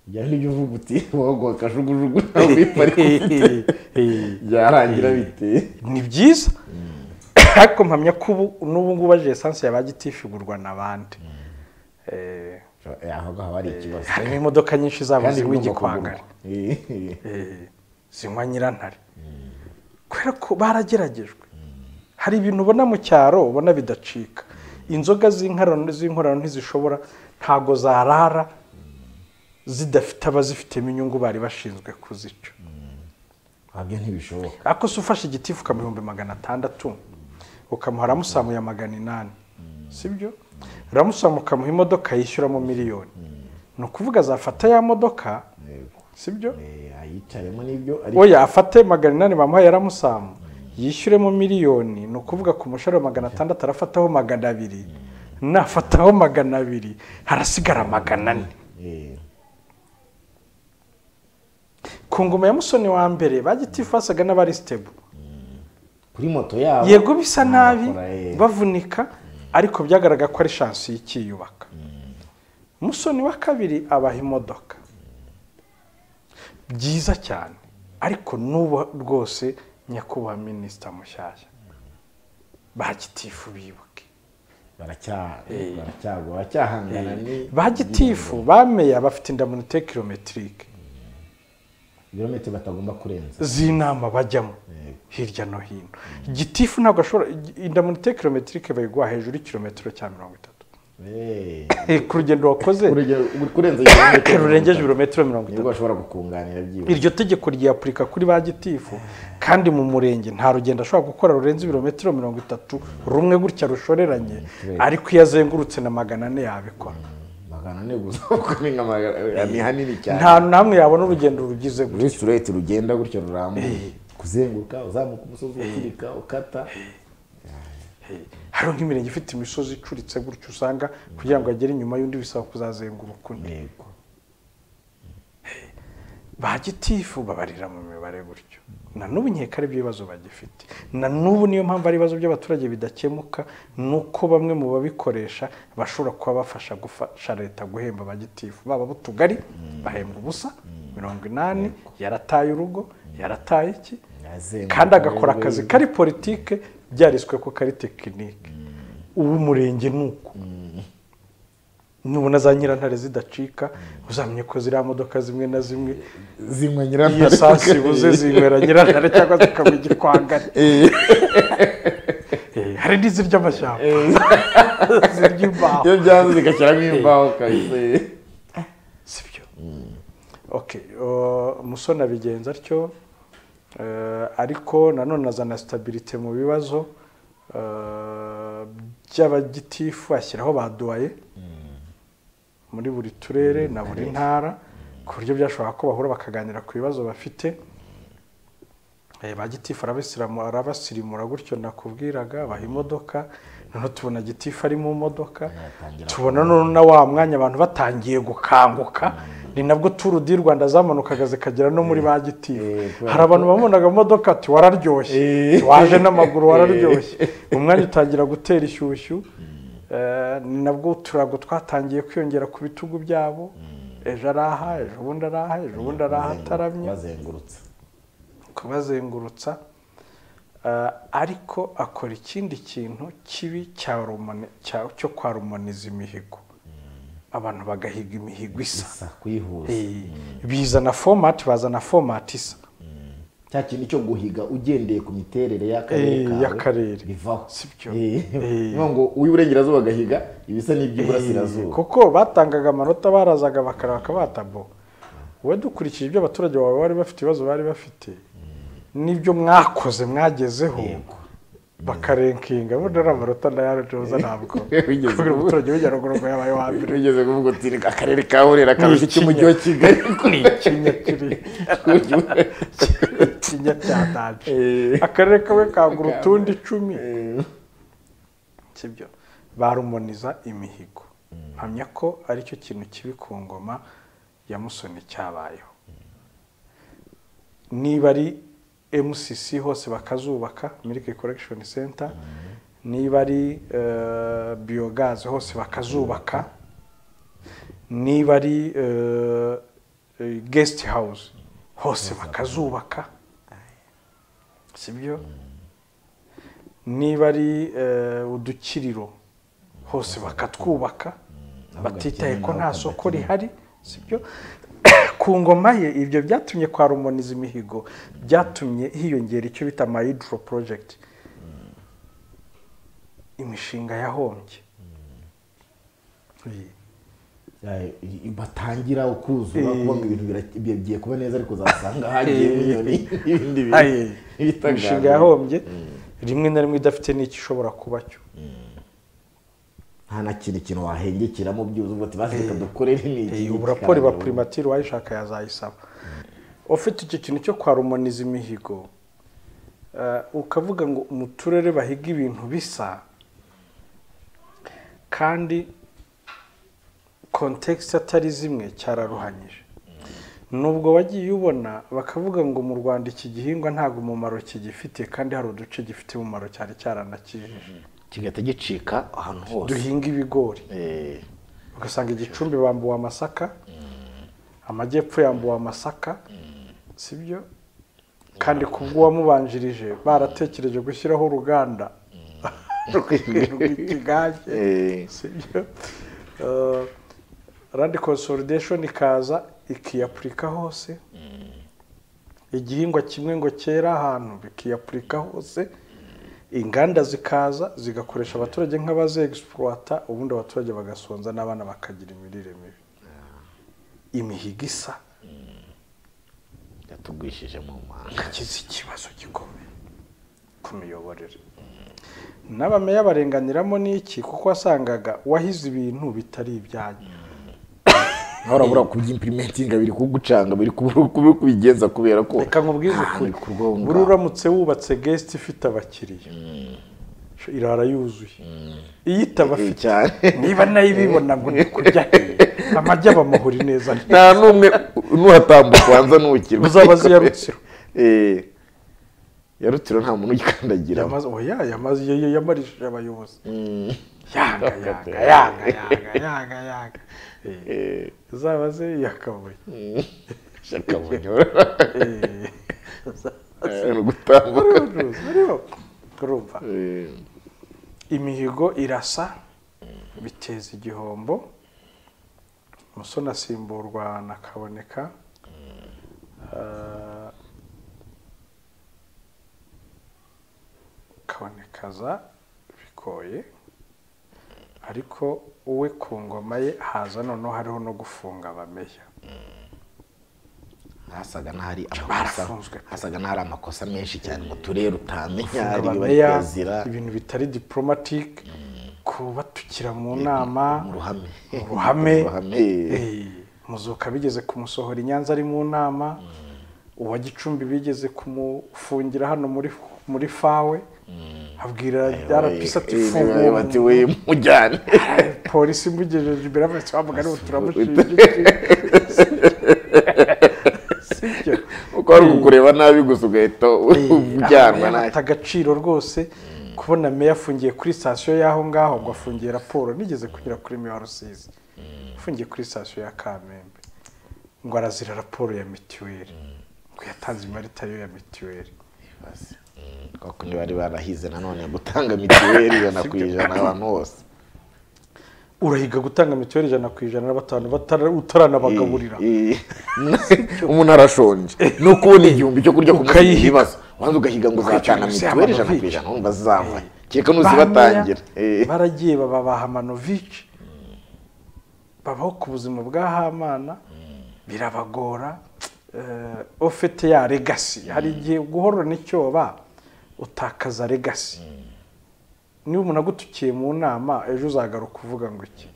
Bijya n'ibyo uvuga uti wowe akajugujugu nawe wiparika ufite byarangira bite? Ni byiza. Ariko mpamya ko ubu n'ubu ngubu aje esanse yaba gitifigurwa n'abandi Eh, Eh, aho ngaho hari ikibazo. Harimo imodoka nyinshi kandi zinywa igikwangari. Eh, Eh, zinywa nyirantare. Kubera ko barageragejwe hari ibintu ubona mu cyaro ubona bidacika. Inzoga z'inkorano ntizishobora ntago zarara. Zidafite abazifitemo inyungu bari bashinzwe kuzica. Ntabyo ntibishoboka. Ariko se ufashe igitifu ukamuha ibihumbi magana atandatu ukamuha ramusamu ya magana inani. Sibyo ramusamu ukamuha imodoka yishyuramo miliyoni. Ni ukuvuga azafata ya modoka? Yego. sibyo? Eh, oya afate magana inani bamuhaye ramusamu. Yishyuremo miliyoni. Ni ukuvuga ku mushahara wa magana atandatu arafataho magana abiri. Nafataho magana abiri. Harasigara magana ane. Eh, ku ngoma ya musoni wa mbere bagitifu basaga n'abari sitebu kuri moto yabo. Yego bisa nabi. eh, bavunika. Ariko byagaragara ko ari shansi y'ikiyubaka. Musoni wa kabiri abaha imodoka. Byiza cyane. Ariko n'ubu rwose nyakubahwa minisita mushyashya. Bagitifu bibuke. Baracya Eh. baracyahangana ni bagitifu bameya bafite indamunite kilometirike ibirometero batagomba kurenza. z'inama bajyamo hirya no hino. Gitifu ntabwo ashobora indamunite kilometirike bayiguha hejuru y'ikilometero cya mirongo itatu. Eh, ku rugendo wakoze rurengeje ibirometero mirongo itatu. Iryo tegeko ryapurika kuri ba gitifu kandi mu murenge nta rugendo ashobora gukora rurenze ibirometero mirongo itatu rumwe gutya rushoreranye ariko iyo azengurutse na magana ane yabikora. Ane gusa kuko ni hanini cyane. nta namwe yabona urugendo rugize gutya. Muri sureti rugenda gutyo rurambuye. Kuzenguruka uzamuka umusozi uturika ukata. Hariho nk'imirenge ifite imisozi icuritse gutyo usanga kugira ngo agere inyuma y'undi bisaba kuzazenguruka undi. Yego. Ba gitifu babarira mu mibare gutyo. Na n'ubu nkeka ari byo bibazo bagifite. Na n'ubu niyo mpamvu ari ibibazo by'abaturage bidakemuka ni uko bamwe mu babikoresha bashobora kuba bafasha gufasha leta guhemba ba gitifu. Baba b'utugari bahembwa ubusa mirongo inani yarataye urugo yarataye iki? Kandi agakora akazi kari politike byariswe ko kari tekinike. Uw'umurenge ni uko nubona za nyirantare zidacika uzamenye ko ziriya modoka zimwe na zimwe. Zinywa iyo nyirantare esansi ibuze zinywera nyirantare cyangwa zikanywa igikwangari Eh, hari n'izirya amashyamba. Zirya imbaho. Iyo byanze zigashyiramo imbaho kabisa. Sibyo okay uh, musoni abigenza atyo. Ariko nanone azana sitabirite mu bibazo. By'abagitifu ashyiraho baduwaye muri buri turere na buri ntara ku buryo byashoboka ko bahura bakaganira ku bibazo bafite. Eh, ba gitifu arabasirimura gutyo nakubwiraga baha imodoka noneho tubona gitifu ari mu modoka tubona na wa mwanya abantu batangiye gukanguka ni nabwo turu di rwanda zamanukaga zikagera no muri ba gitifu. hari abantu bamubonaga mu modoka ati wararyoshye. Waje n'amaguru wararyoshye. Umwanya utangira gutera ishyushyu. Eh, ni nabwo uturago twatangiye kwiyongera ku bitugu byabo. Ejo araha ejo bundi araha ejo bundi araha ataramye bazengurutse kubazengurutsa. Eh, ariko akora ikindi kintu kibi cyo kwa rumaniza imihigo abantu bagahiga imihigo isa. Eh, bizana fomati bazana fomati isa. Cya kintu cyo guhiga ugendeye ku miterere y'akarere Eh, kawe bivaho. Sibyo. Eh, Eh. niyo ngo uw'iburengerazuba agahiga ibisa n'iby'iburasirazuba. Kuko batangaga amanota barazaga bakaraba akabatabo wowe dukurikije ibyo abaturage bawe bari bafite ibibazo bari bafite n'ibyo mwakoze mwagezeho. Bakarenkinga. Bundi ari amanota ndayarojoza ntabwo. Wigeze kubera umuturage w'Inyaruguru ngo yabaye uwa mbere. Ugeze kuvuga uti "Ni akarere ka burera karusha icy'umujyi wa kigali. Ni ikinya kiri. Ikinya cyatanje Eh. akarere kamwe kagura utundi icumi sibyo? Barumoniza imihigo. Mpamya ko ari cyo kintu kibi ku ngoma ya musoni cyabayeho. Niba ari mcc hose bakazubaka milk collection center. Niba ari eh, biogas hose bakazubaka. Niba ari eh, eh, guest house hose bakazubaka. Sibyo niba ari eh, udukiriro hose bakatwubaka batitaye ko nta soko rihari sibyo ku ngoma ye ibyo byatumye kwa rumoniza imihigo byatumye hiyongera icyo bita mayidro project. Imishinga yahombye. Eh, batangira ukuzura Eh. kuba ngo ibintu bigiye kuba neza ariko uzasanga hagiyemo inyoni n'ibindi bintu Aye. bitaganira. imishinga yahombye. Rimwe na rimwe idafite n'icyo ishobora kuba cyo. Nta na kintu ikintu wahengekeramo byuzuye uvuga ati basi reka dukorere ni iki? Eh, ubu raporo iba kandi primatire uwayishaka yazayisaba. Ufite icyo kintu cyo kwa rumoniza imihigo eh, ukavuga ngo mu turere bahiga ibintu bisa kandi kontekisi atari zimwe cyararuhanyije. Nubwo wagiye ubona bakavuga ngo mu rwanda iki gihingwa ntabwo umumaro kigifite kandi hari uduce gifite umumaro cyari cyaranakijije. Kigahita gicika ahantu hose. Duhinga ibigori. Eh, ugasanga igicumbi bambuwe amasaka amajyepfo yambuwe amasaka sibyo? Kandi ku bw'uwamubanjirije baratekereje gushyiraho uruganda. Rw'ikigage eh, sibyo? Randi consolidation ikaza ikiyapurika hose. Igihingwa kimwe ngo cyera ahantu bikiyapurika hose. Inganda zikaza zigakoresha abaturage nk'abazegisipurata ubundi abaturage bagasonza n'abana bakagira imirire mibi. Imihigo isa yatugwishije mu manga. Yagize ikibazo gikomeye ku miyoborere. N'abameya barenganiramo n'iki? Kuko wasangaga wahize ibintu bitari ibyanyu nawe urabura kubyimprimentinga biri kugucanga biri kubigenza kubera ko reka nkubwize ukuri aho buri uramutse wubatse gesite ifite abakiriya. Irara yuzuye. Iyo itaba Eh, afite cyane. Niba na yo ibibona ngo ni kurya amajyi aba amahuri neza nta n'umwe nuhatambuka wanza n'ukirwa uzaba azi iya rutsiro Eh, ya rutiro nta muntu uyikandagira. Yamaze oya yamaze iyo yamarishije abayobozi. Yanga yanga yanga yanga yanga yanga Uzaba azi yakabuye ugutambuka urumva imihigo irasa biteza igihombo umusore asimburwa na kaboneka kabonekaza bigoye ariko we ku ngoma ye haza noneho hariho no gufunga abameya. Hasaga n'ahari amakosa hasaga n'ahari amakosa menshi cyane mu turere utamenya hari abameya bazira ibintu bitari diporomatike kubatukira mu nama mu ruhame. mu ruhame. Eh, muzuka bigeze kumusohora i nyanza ari mu nama uwa gicumbi bigeze kumufungira hano muri muri fawe. Abwira rpc ati funguye bati we mujyane. Polisi imugejeje imbere y'abantu bavuga ngo turamushinja sibyo uko ari ukukureba nabi gusa ugahita ujyanwa nta na cyo agaciro rwose kubona meya afungiye kuri sitasiyo y'aho ngaho ngo afungiye raporo nigeze kunyura kuri meya wa rusizi. Afungiye kuri sitasiyo ya kamembe ngo arazira raporo ya mituweli ngo yatanze imari itari ya mituweli. Kuko ntibari barahize nanone gutanga mituweli ijana ku ijana abantu bose urahiga gutanga mituweli ijana ku ijana na batanu utaranabagaburira Eh, eh. umuntu arashonje ni ukubona igihumbi cyo kurya ku munsi ibibazo wanza ugahiga ngo uzatanga mituweli ijana ku ijana wumva zizava kereka Ba nuzibatangira meya baragiye babaha manovici babaho ku buzima bwa hamana birabagora. Eh, ufite ya legasi hari igihe guhorana icyoba utakaza legasi niba umuntu agutukiye mu nama ejo uzagaruka uvuga ngo iki?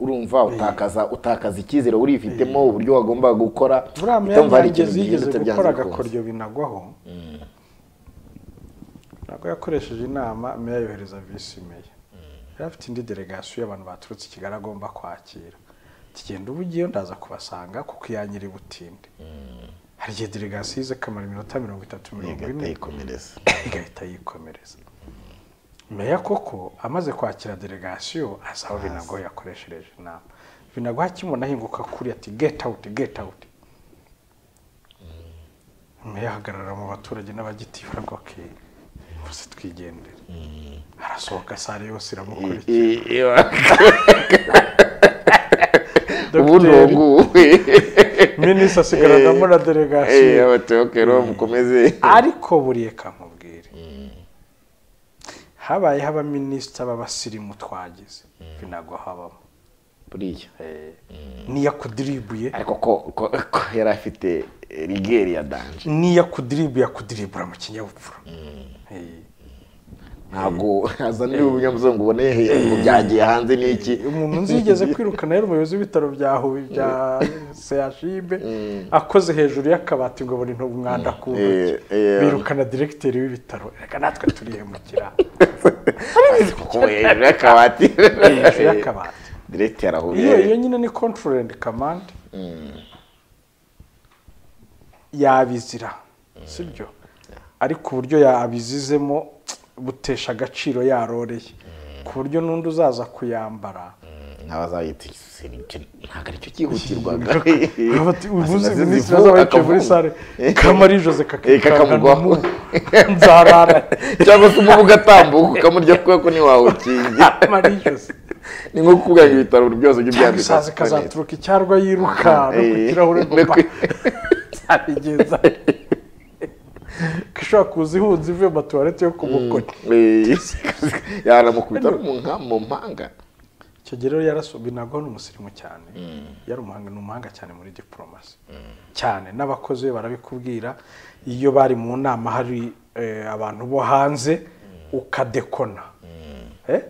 Urumva utakaza utakaza icyizere urifitemo uburyo wagombaga gukora wumva hari ikintu gihindutse gukora agakoryo binagwaho. Ntabwo yakoresheje inama meya yohereza visi meya. Yari afite indi delegasiyo y'abantu baturutse i kigali agomba kwakira. Tugenda ubu ugiye ndaza kubasanga kuko iyanyiri butinde hari igihe delegasiyo ize kamara iminota mirongo itatu mirongo igahita ine yikomereza igahita yikomereza meya koko amaze kwakira delegasiyo azi aho yakoreshereje inama binago hakimona ahinguka kuri ati get out get out meya ahagarara mu baturage n'abagitifu aravuga ok bose twigendere arasohoka sare yose iramukurikira ubu Dogiteri, ngubu minisitiri asigaranamo na delegasiyo abatokero mukomeze. Ariko buriye kamubwire habayeho abaminisita b'abasirimu twagize. Binago habamo. Buriya. Niyo akudiribuye ariko ko ko- ko yari afite rigeri ya danje. Niyo akudiribuye akudiribura mu kinyabupfura. Eh. Ntabwo azanira ubunyamuzungu uboneye ngo byagiye hanze n'iki umuntu nzi yigeze kwirukana yari umuyobozi w'ibitaro bya Huye bya CHUB akoze hejuru y'akabati ngo abone umwanda ku ntoki Eh, eh, birukana diregiteri w'ibitaro. Reka natwe turihemukira hejuru y'akabati. Hejuru y'akabati. Diregiti iyo yarahuye iyo nyine ni control and command. Yabizira sibyo? Ariko uburyo yabizizemo butesha agaciro yaroreye. Ku buryo n'undi uzaza kuyambara. Nawe azahita ntabwo ari cyo cyihutirwaga ubuze minisitiri azaba muri sare kamari jose Eh, kakamugwaho. nzarara. Cyangwa se umubu ugatambuka ukamurya kubera ko ntiwawukingi kamari jose ni nko kuvuga ngo ibitaro byose cyangwa ubyandika isazi kazaturuka icyarwa yiruka no ku Eh, kirahure ko ishobora kuza ihunze ivuye mu matuwarete yo ku mukoni Eh, yaramukubita mu mpanga. Icyo gihe rero yarasubi ntabwo ni umusirimu cyane. Yari umuhanga ni umuhanga cyane muri diporomasi cyane. N'abakozi be barabikubwira. Iyo bari mu nama hari eh, abantu bo hanze ukadekona. Eh?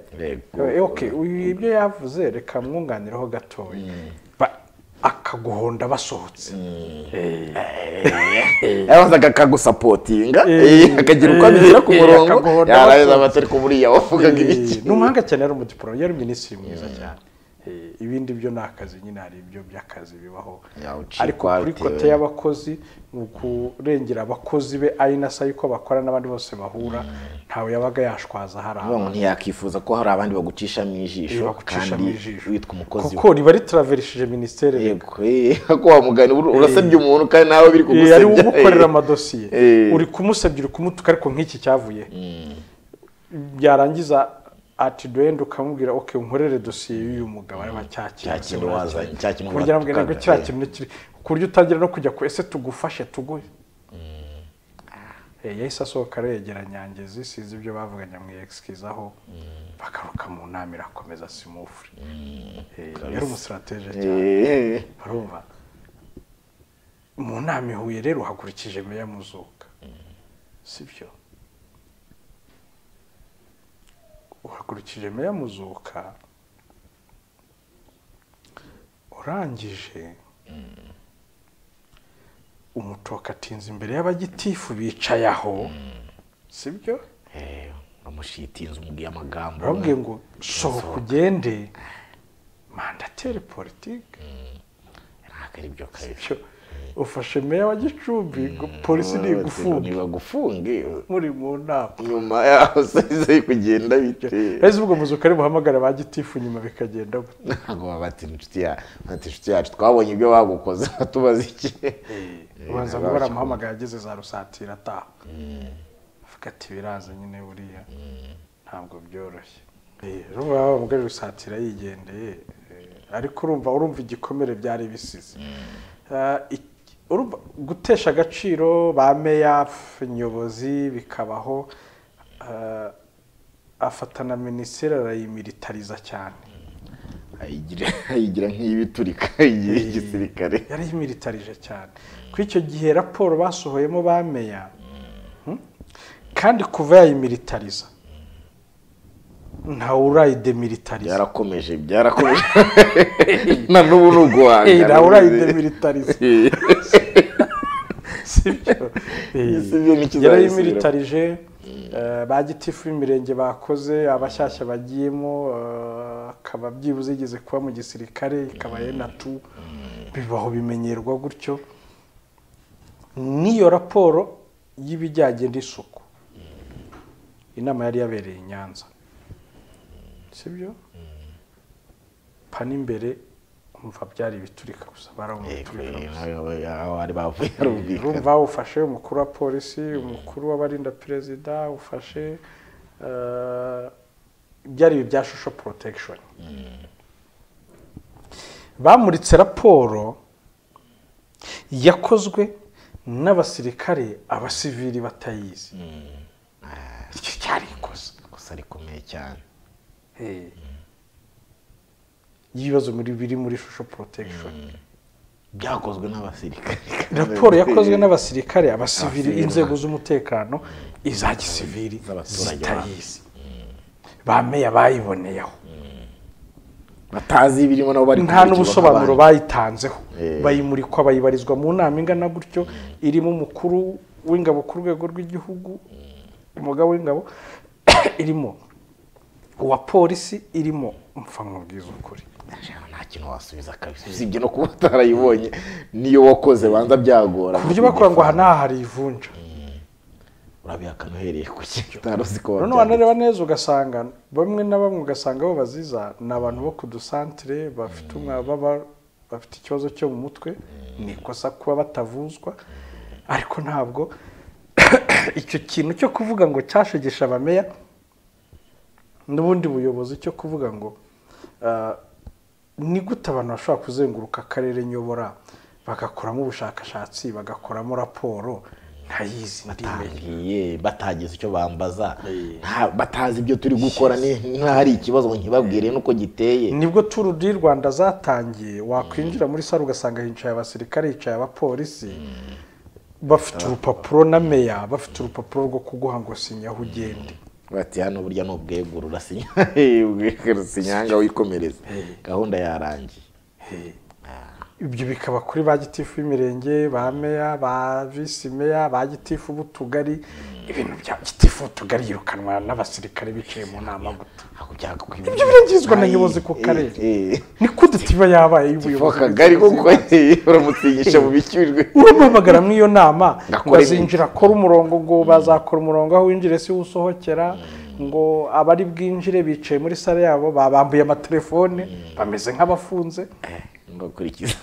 Ibyo yavuze reka mwunganireho gatoya. Akaguhonda basohotse Eh. yabanzaga akagusapotinga Eh, eh, akagira uko abigira ku eh, murongo. akaguhonda yarangiza basohotse. batari ko buriya wavugaga ibiki ni umuhanga cyane yari umudiporo yari minisitiri mwiza cyane. Eh, ibindi byo ni akazi nyine hari ibyo by'akazi bibaho. Ariko kuri kote y'abakozi ni ukurengera abakozi be ari na sayo uko bakora n'abandi bose bahura ntawe yabaga yashwaza hari ngo ntiyakifuza ko hari abandi bagucishamo ijisho bagucishamo kandi ijisho. witwa umukozi kuko riba ritaraverishije minisiteri. Yego eh, ko wamugana uru- urasebya umuntu kandi nawe biri Eh, ari kugusebya. ugukorera eh. amadosiye Eh. uri kumusebya uri kumutuka ariko nk'iki cyavuye. Byarangiza ati duhenda ukamubwira ok unkorere dosiye y'uyu mugabo areba cya Cya kintu wazanye, cya kintu ngo eh. kintu kiri ku buryo utangira no kujya ku ese tugufashe tuguhe? Eh, yahise asohoka aregera nyangezi sinzi ibyo bavuganye mu egiskizaho bagaruka mu nama irakomeza simufure Eh, yari umusirateje cyane. Eh, urumva? Mu nama ihuye rero hakurikije meya muzuka. Sibyo uhagurukije meya muzuka. Urangije. Umutoka atinze imbere y'abagitifu bicaye aho sibyo? Eh, amushitinze umubwiye amagambo urababwiye ngo sohoka ugende. Mandateri politike ntabwo ari byo Cyo, ufashe meya wa gicumbi ngo polisi ntigufunge ntibagufunge muri mu nama. Nyuma yaho se kugenda bite? Ese ubwo muzuka ari buhamagare ba gitifu nyuma bikagenda gute ntabwo baba bati inshuti yacu bati inshuti yacu twabonye ibyo bagukoze tubaza iki? Ubanza ngo baramuhamagaye ageze za rusatira ataha avuga ati biraza nyine buriya. Ntabwo byoroshye. Eh, urumva bamugari rusatira yigendeye. Eh, ariko urumva urumva igikomere byari bisize. Eh, gutesha agaciro ba meya nyobozi bikabaho eh, afata na minisiteri arayimilitariza cyane. Ayigira nk'iyibiturika igihe igisirikare yari yimilitarije cyane. Kuri icyo gihe raporo basohoyemo ba meya hmm? kandi kuva yayimilitariza ntawe urayidemilitariza byarakomeje byarakomeje. Na n'ubu ni uguhanga. Eh, ntawe urayidemilitariza Eh, yarayimilitarije eh, ba gitifu b'imirenge bakoze abashyashya bagiyemo akaba byibuze yigeze kuba mu gisirikare ikaba yenatu bibaho bimenyerwa gutyo. N'iyo raporo y'ibijyanye n'isuku. Inama yari yabereye i nyanza. Sibyo pana imbere umva byari ibiturika gusa harumvikana urumva ufashe umukuru wa polisi umukuru w'abarinda perezida ufashe eh, byari ibi bya shusho protection. Bamuritse raporo yakozwe n'abasirikare abasivili batayizi. Icyo cyari ikosa gusa rikomeye cyane. Eh. Y'ibibazo muri biri muri shusho protection. Byakozwe n'abasirikare. Raporo yakozwe n'abasirikare abasivili inzego z'umutekano iza gisivili Z'abaturage zitayizi ba meya bayiboneyeho. Batazi ibirimo nabo bari nta n'ubusobanuro bayitanzeho. Eh. bayimurikwa bayibarizwa mu nama. Ingana gutyo irimo umukuru w'ingabo ku rwego rw'igihugu umugabo w'ingabo irimo uwa polisi irimo mpfa nkubwiza ukuri nta kintu wasubiza kabisa. Usibye no kuba utarayibonye. Niyo wakoze banza byagora. Ku buryo bakora ngo aha n'aha hari ivunja urabihakana uhereye ku kintu utari uzi ko noneho wanareba neza ugasanga bamwe na bamwe ugasanga abo baziza ni abantu bo ku dusantire bafite baba bafite ikibazo cyo mu mutwe. Ni ikosa kuba batavuzwa. Ariko ntabwo icyo kintu cyo kuvuga ngo cyashegesha abameya n'ubundi buyobozi cyo kuvuga ngo ah, ni gute abantu bashobora kuzenguruka akarere nyobora bagakoramo ubushakashatsi bagakoramo raporo? Ntayizi batangiye batagize icyo bambaza. Batazi ibyo turi gukora nk'ahari ikibazo nkibabwire nuko giteye. Nibwo turu di rwanda zatangiye wakwinjira muri sare ugasanga hicaye abasirikare hicaye abapolisi. Bafite urupapuro na meya bafite urupapuro rwo kuguha ngo sinyaho ugende. Bati hano burya ni ubwegure urasinya urasinyanga wikomereza gahunda yarangiye ibyo bikaba kuri ba gitifu b'imirenge ba meya ba visi meya ba gitifu b'utugari ibintu bya gitifu b'utugari yirukanwa n'abasirikare bicaye mu nama byagakwiye. ibyo birangizwa na nyobozi ku karere. Eh, eh. ni kudeta iba yabaye y'ubuyobozi akagari kuko uramusinyisha mu bicyujwe uramuhamagara muri iyo nama ngo Gakora azinjira akora umurongo ngo bazakora umurongo aho winjire si usohokera ngo abari bwinjire bicaye muri sale yabo babambuye amatelefone bameze nk'abafunze. Ngakurikiza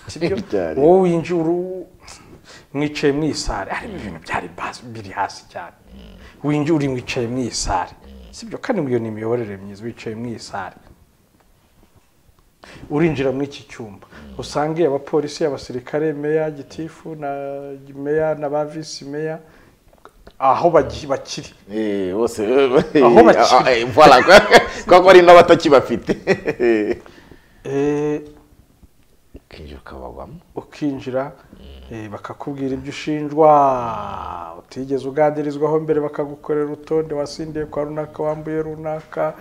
wowe winjira uru- mwicaye mu isare harimo ibintu byari biri hasi cyane winjira uri mwicaye mu isare sibyo kandi iyo ni imiyoborere myiza wicaye mu isare urinjira muri iki cyumba usange abapolisi abasirikare meya gitifu na meya na ba visi meya aho bakiri bose Aho bakiri. Kuko ari n'abatakibafite ukinjira ukabagwamo? Ukinjira eh, bakakubwira ibyo ushinjwa. Utigeze uganirizwaho mbere bakagukorera urutonde wasindiye kwa runaka wambuye runaka.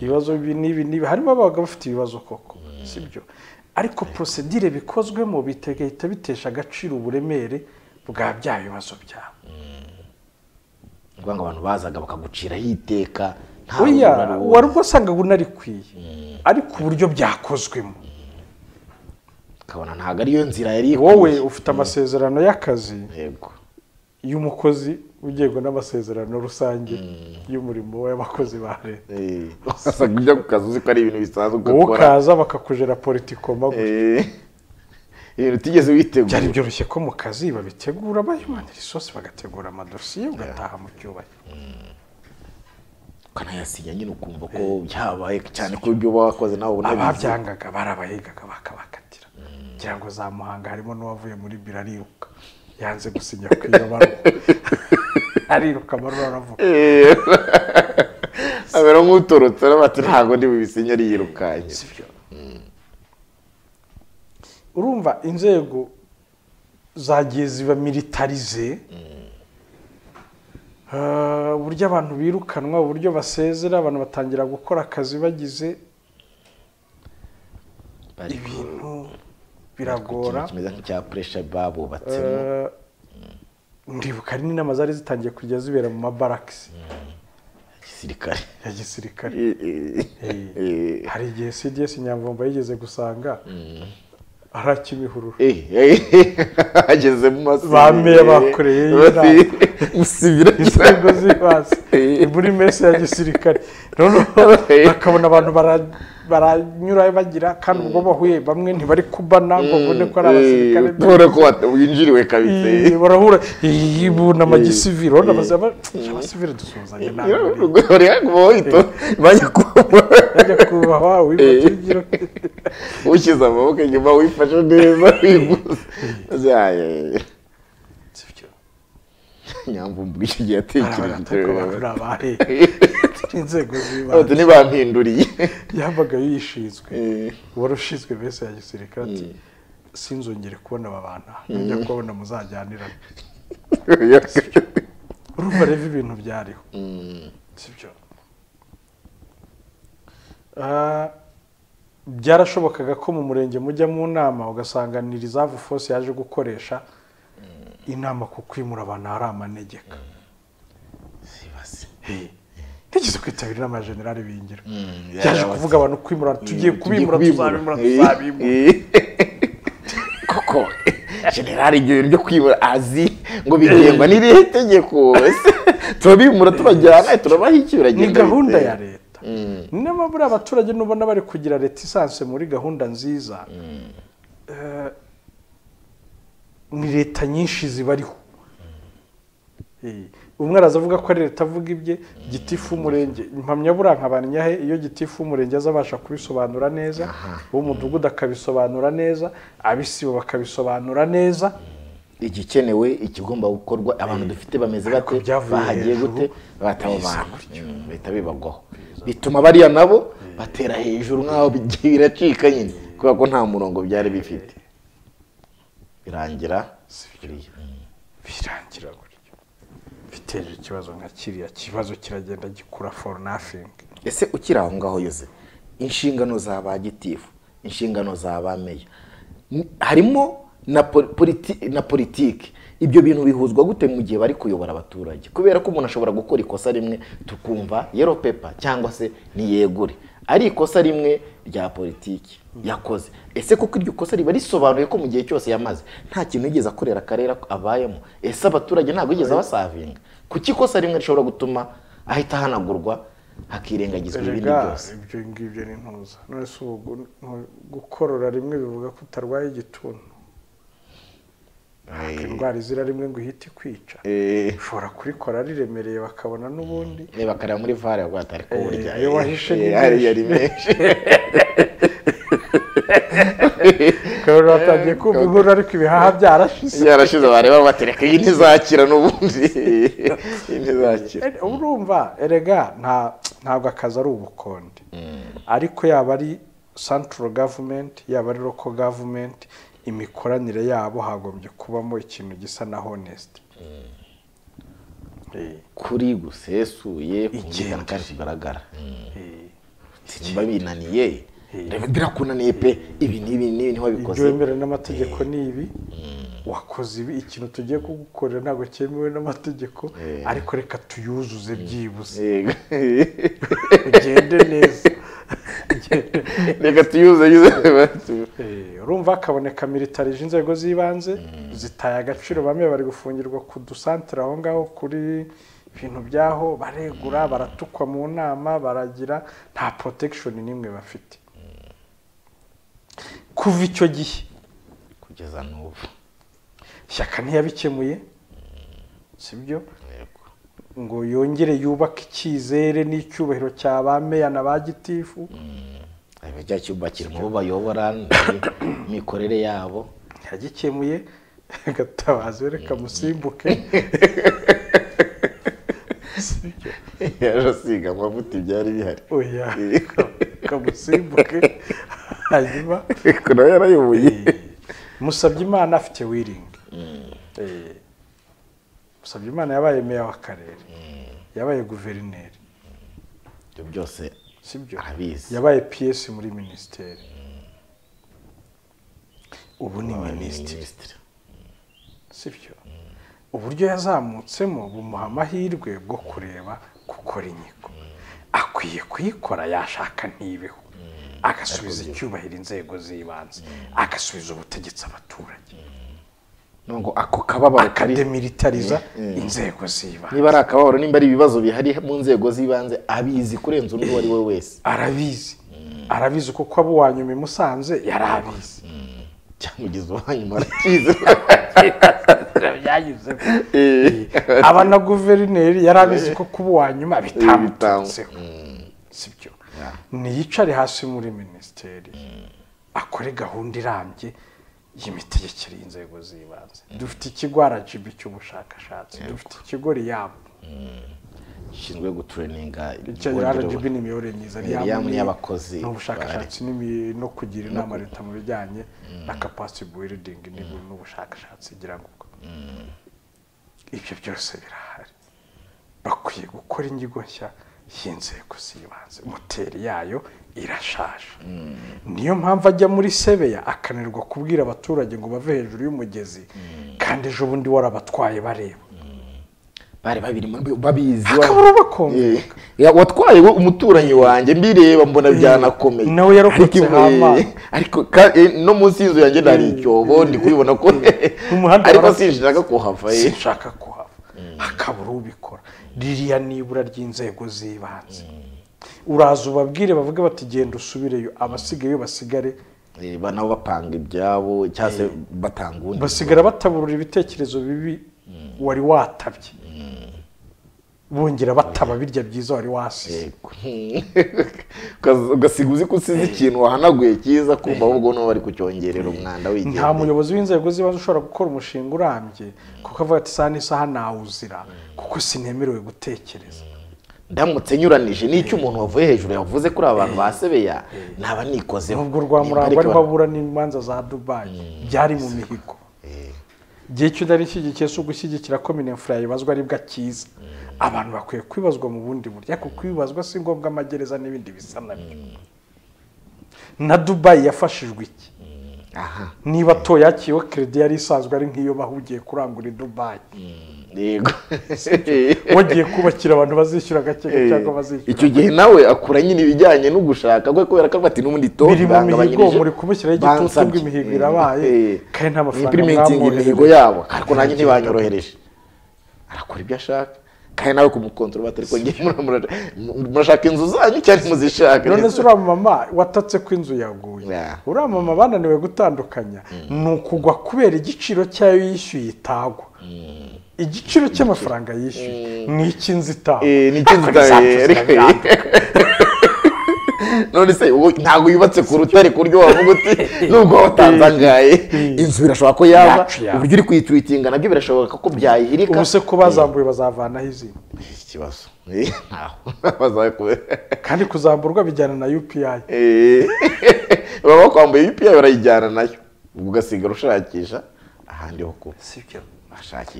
Ibibazo ibi n'ibi n'ibi. Harimo ababaga bafite ibibazo koko sibyo ariko porosedire bikozwemo bigahita bitesha agaciro uburemere bwa bya bibazo byabo. Ukuvuga ngo abantu bazaga bakaguciraho iteka nta wari ubwo wasangaga unarikwiye ariko uburyo byakozwemo. Ukabona ntabwo ariyo nzira yari wowe ufite amasezerano y'akazi y'umukozi ugengwa n'amasezerano rusange y'umurimo w'abakozi ba leta. Eh, wasaga ujya ku kazi uzi ko ari ibintu bisanzwe wowe ugakora ukaza bakakujera politikoma Eh, ibintu utigeze witegura. Byari byoroshye ko mu kazi babitegura bayimanira isosi bagategura amadosiye ugataha mu cyubahiro. Ukanayasinya nyine ukumva ko byabaye cyane ko ibyo wakoze nawe unabizi ababyangaga barabahigaga bakabakatira ngira ngo za muhanga harimo n'uwavuye muri biro ariruka. Yanze gusinya ku iyo baruwa. Ariruka amarura aravuga. Eh, amera nk'utorotse bati ntabwo ndi bubisinya yirukanye sibyo urumva inzego zagiye ziba militarize Ah, uburyo abantu birukanwa uburyo basezera abantu batangira gukora akazi bagize ibintu. Biragora. Kimeze nk'icya puresha babubatsemo. Eh, ndibuka hari n'inama zari zitangiye kujya zibera mu mabarakisi gisirikare. Ya gisirikare. Eh, eh, hari igihe cds nyamvumba yigeze gusanga ari akimihurura eh, eh, hageze mu maso Ba meya bakoreye inama. musibira inzego z'ibanze muri mesi ya gisirikare. Noneho bakabona abantu bara- baranyura bagira kandi ubwo bahuye bamwe ntibari kubana ngo babone ko ari abasirikare tubona ko wat- winjiriwe kabisa barahura. Bunama gisivili urabona abasivili dusuhuzanya banyakubahwa yajya kubahwa wibagira ushyize amaboko inyuma wifashe neza wiguza nyamvumbuga icyo gihe abahe inzego z'ibanze. Ntibampinduriye yabaga yishinzwe Eh, wari ushinzwe mbese ya gisirikare ati sinzongere kubona aba bantu nujya kubabona muzajyanirane urumva rero ibintu byariho. Sibyo Ah, byarashobokaga ko mu murenge mujya mu nama ugasanga ni reserve force yaje gukoresha inama ku kwimura abantu hari amanegeka. Ntigeze kwitabira inama ya generale bingira yaje kuvuga abantu kwimura tugiye kubimura tuzabimura tuzabimura koko generali ibyo bintu byo kwimura azi ngo bigengwa n'irihe tegeko? Turabimura tubajyana turabaha iki? Ni gahunda ya leta. Ni na yo mpamvu uriya abaturage nubona bari kugira leta isanzwe muri gahunda nziza. Eh, ni leta nyinshi zibariho. Eh, umwe araza avuga ko ari leta avuga ibye gitifu w'umurenge impamyabura nkabanyahe iyo gitifu w'umurenge aza abasha kubisobanura neza uw'umudugudu akabisobanura neza abisibo bakabisobanura neza. Igikenewe ikigomba gukorwa abantu dufite bameze bate bahagiye gute? batabo biza bantu. Mm, bahita bibagwaho bituma bariya nabo batera hejuru nk'aho biracika nyine kubera ko nta murongo byari bifite. Birangira biriya. birangira biteje ikibazo nka kiriya kibazo kiragenda gikura for nothing. Ese ukiri aho ngaho yose inshingano za ba gitifu inshingano za ba meya harimo na politiki? Ibyo bintu bihuzwa gute mu gihe bari kuyobora abaturage? Kubera ko umuntu ashobora gukora ikosa rimwe tukumva yero pepa cyangwa se niyegure ari ikosa rimwe rya politiki yakoze. Ese kuko iryo kosa riba risobanuye ko mu gihe cyose yamaze nta kintu yigeze akorera akarere abayemo? Ese abaturage ntabwo yigeze abasavinga? Kuki ikosa rimwe rishobora gutuma ahita ahanagurwa hakirengagizwa ibindi byose? ibyo ngibyo ni ntuza. None se ubu gukorora rimwe bivuga ko utarwaye igituntu ntabwo indwara izira rimwe ngo ihite ikwica. Eh, ushobora kurikora riremereye bakabona n'ubundi. Eh, bakareba muri vare bavuga ati ariko Eh, burya ayo eh, wahishe eh, ni menshi." ukabona batangiye kumva inkuru ariko ibihaha byarashize. yarashize bareba batereka iyi ntizakira n'ubundi. Iyi ntizakira. Eh, urumva erega nta ntabwo akazi ari ubukonde. Ariko yaba ari central government yaba ari local government imikoranire yabo hagombye kubamo ikintu gisa na honest. Eh, kuri gusesuye kumvikana kandi kugaragara nimba binaniye. Birakunaniye pe ibi n'ibi n'ibi ibyo ntiwabikoze wemerewe n'amategeko ni ibi wakoze ibi ikintu tugiye kugukorera ntabwo cyemewe n'amategeko ariko reka tuyuzuze byibuze Yego. ugende neza. Reka tuyuze yuze. Eh, urumva hakaboneka militarije inzego z'ibanze zitaye agaciro. Bamwe bari gufungirwa ku dusantere aho ngaho kuri ibintu byaho baregura baratukwa mu nama baragira nta protection n'imwe bafite. Kuva icyo gihe. Kugeza n'ubu. Ishyaka ntiyabikemuye sibyo Yego. ngo yongere yubake icyizere n'icyubahiro cya ba meya na ba gitifu. Aba cya cyumba kiri mu bo bayobora imikorere yabo. Yagikemuye gatabazi reka musimbuke. Sibyo yaje asiga amavuta ibyari bihari oya kamusimbuke hanyuma ariko nawe yarayoboye musabye imana afite wiringi Eh, musabye imana yabaye meya w'akarere yabaye guverineri. Ibyo byose sibyo? Yabaye ps muri minisiteri ubu ni minisitiri sibyo? Uburyo yazamutsemo bumuha amahirwe bwo kureba gukora inyigo akwiye kuyikora yashaka ntibeho agasubiza icyubahiro inzego z'ibanze. Agasubiza ubutegetsi abaturage. Ngo ako kababaro kari akademilitariza inzego z'ibanze. Niba ari akababaro nimba ari ibibazo bihari mu nzego z'ibanze abizi kurenza undi uwo ari we wese. Arabizi. Arabizi kuko abo uwa nyuma i musanze yari abizi. Cyangwa ugeze uwanyuma arakizi byanyuzemo aba na guverineri yari abizi ko kuba uwa nyuma bitamututseho sibyo? Niyicare hasi muri minisiteri. Akore gahunda irambye y'imitegekere y'inzego z'ibanze. Dufite ikigo rgb cy'ubushakashatsi dufite ikigo riyamu gishinzwe gutureninga rgb ni imiyoborere myiza Riyamu ni ubushakashatsi no kugira inama leta mu bijyanye na capacity building n'ubushakashatsi ngira ngo. Ubwo ibyo byose birahari. Bakwiye gukora inyigo nshya y'inzego z'ibanze. Moteri yayo irashaje. Niyo mpamvu ajya muri sebeya akananirwa kubwira abaturage ngo bave hejuru y'umugezi kandi ejo bundi warabatwaye bareba. Bari babiri babizi Eh, watwaye umuturanyi wanjye mbireba mbona byanakomeye. nawe yarokotse Ariko, eh, eh, no munsi y'inzu yanjye hari icyobo ndi kubibona ko ariko sinshaka kuhava eh. sinshaka kuhava. Hakabura ubikora. Ririya nibura ry'inzego z'ibanze. Uraza ubabwire bavuge bati genda usubireyo. Abasigayeyo basigare Eh, ba- nabo bapanga ibyabo cyangwa se batanga ubundi basigara bataburura ibitekerezo bibi wari watabye. Bongera bataba birya byiza wari wasize. Ugasiga uzi ko usize ikintu wahanaguye cyiza kumva ahubwo n'uwo bari kucyongerera umwanda nta wigendera muyobozi w'inzego z'ibanze ushobora gukora umushinga urambye kuko avuga ati isaha n'isaha nawuzira kuko sinemerewe gutekereza. Ndamutse nyuranije n'icyo umuntu wavuye hejuru yavuze kuri aba bantu ba sebeya? Naba nikozeho. Nubwo rwa ariko ariho abura n'imanza za dubayi byari mu mihigo. Igihe cyo nari nshyigikiye si ugushyigikira ko minefura yibazwa ari bwo akiza. Abantu bakwiye kwibazwa mu bundi buryo. Ariko kwibazwa si ngombwa amagereza n'ibindi bisa na byo na dubayi yafashijwe iki? Aha. Niba to yakiwe keredi yari isanzwe ari nk'iyo bahugiye kurangura i dubayi yego. Wagiye kubakira abantu bazishyura gake cyangwa bazishyura icyo gihe nawe akura nyine ibijyanye no gushaka kwe kubera ko ati n'ubundi to biri mu mihigo muri kumushyiraho igitutu ngo bansabye." imihigo Eh, irabaye eh, kandi nta mafaranga mwamwoherereje. imihigo yabo. Ariko nanjye ntibanyorohereje arakora ibyo ashaka. Kandi nawe kumukontorora batari ko ngiye mura- mura- murashaka inzu zanyu cyangwa muzishaka none se uriya mama watatse ko inzu yaguye? Uriya mama bananiwe gutandukanya. Ni ukugwa kubera igiciro cyayo yishyuye itagwa. Igiciro cy'amafaranga yishyuye. Ni Eh, ni Ariko itagwa, ntizavuze ariko- birandukanye. none se ntabwo yubatse ku rutare ku buryo wavuga uti nubwo watanzangaye inzu birashoboka ko yaba. Uburyo uri kuyitwitinga na byo birashoboka ko byayihirika. Ubu se ko bazambuye bazavanaho izindi. Ikibazo Eh, ntaho. Bazakubera kandi kuzamburwa bijyana na UPI Eh, baba bakwambuye UPI barayijyana na yo. Ubwo ugasigara ushakisha ahandi ho kuba sibyo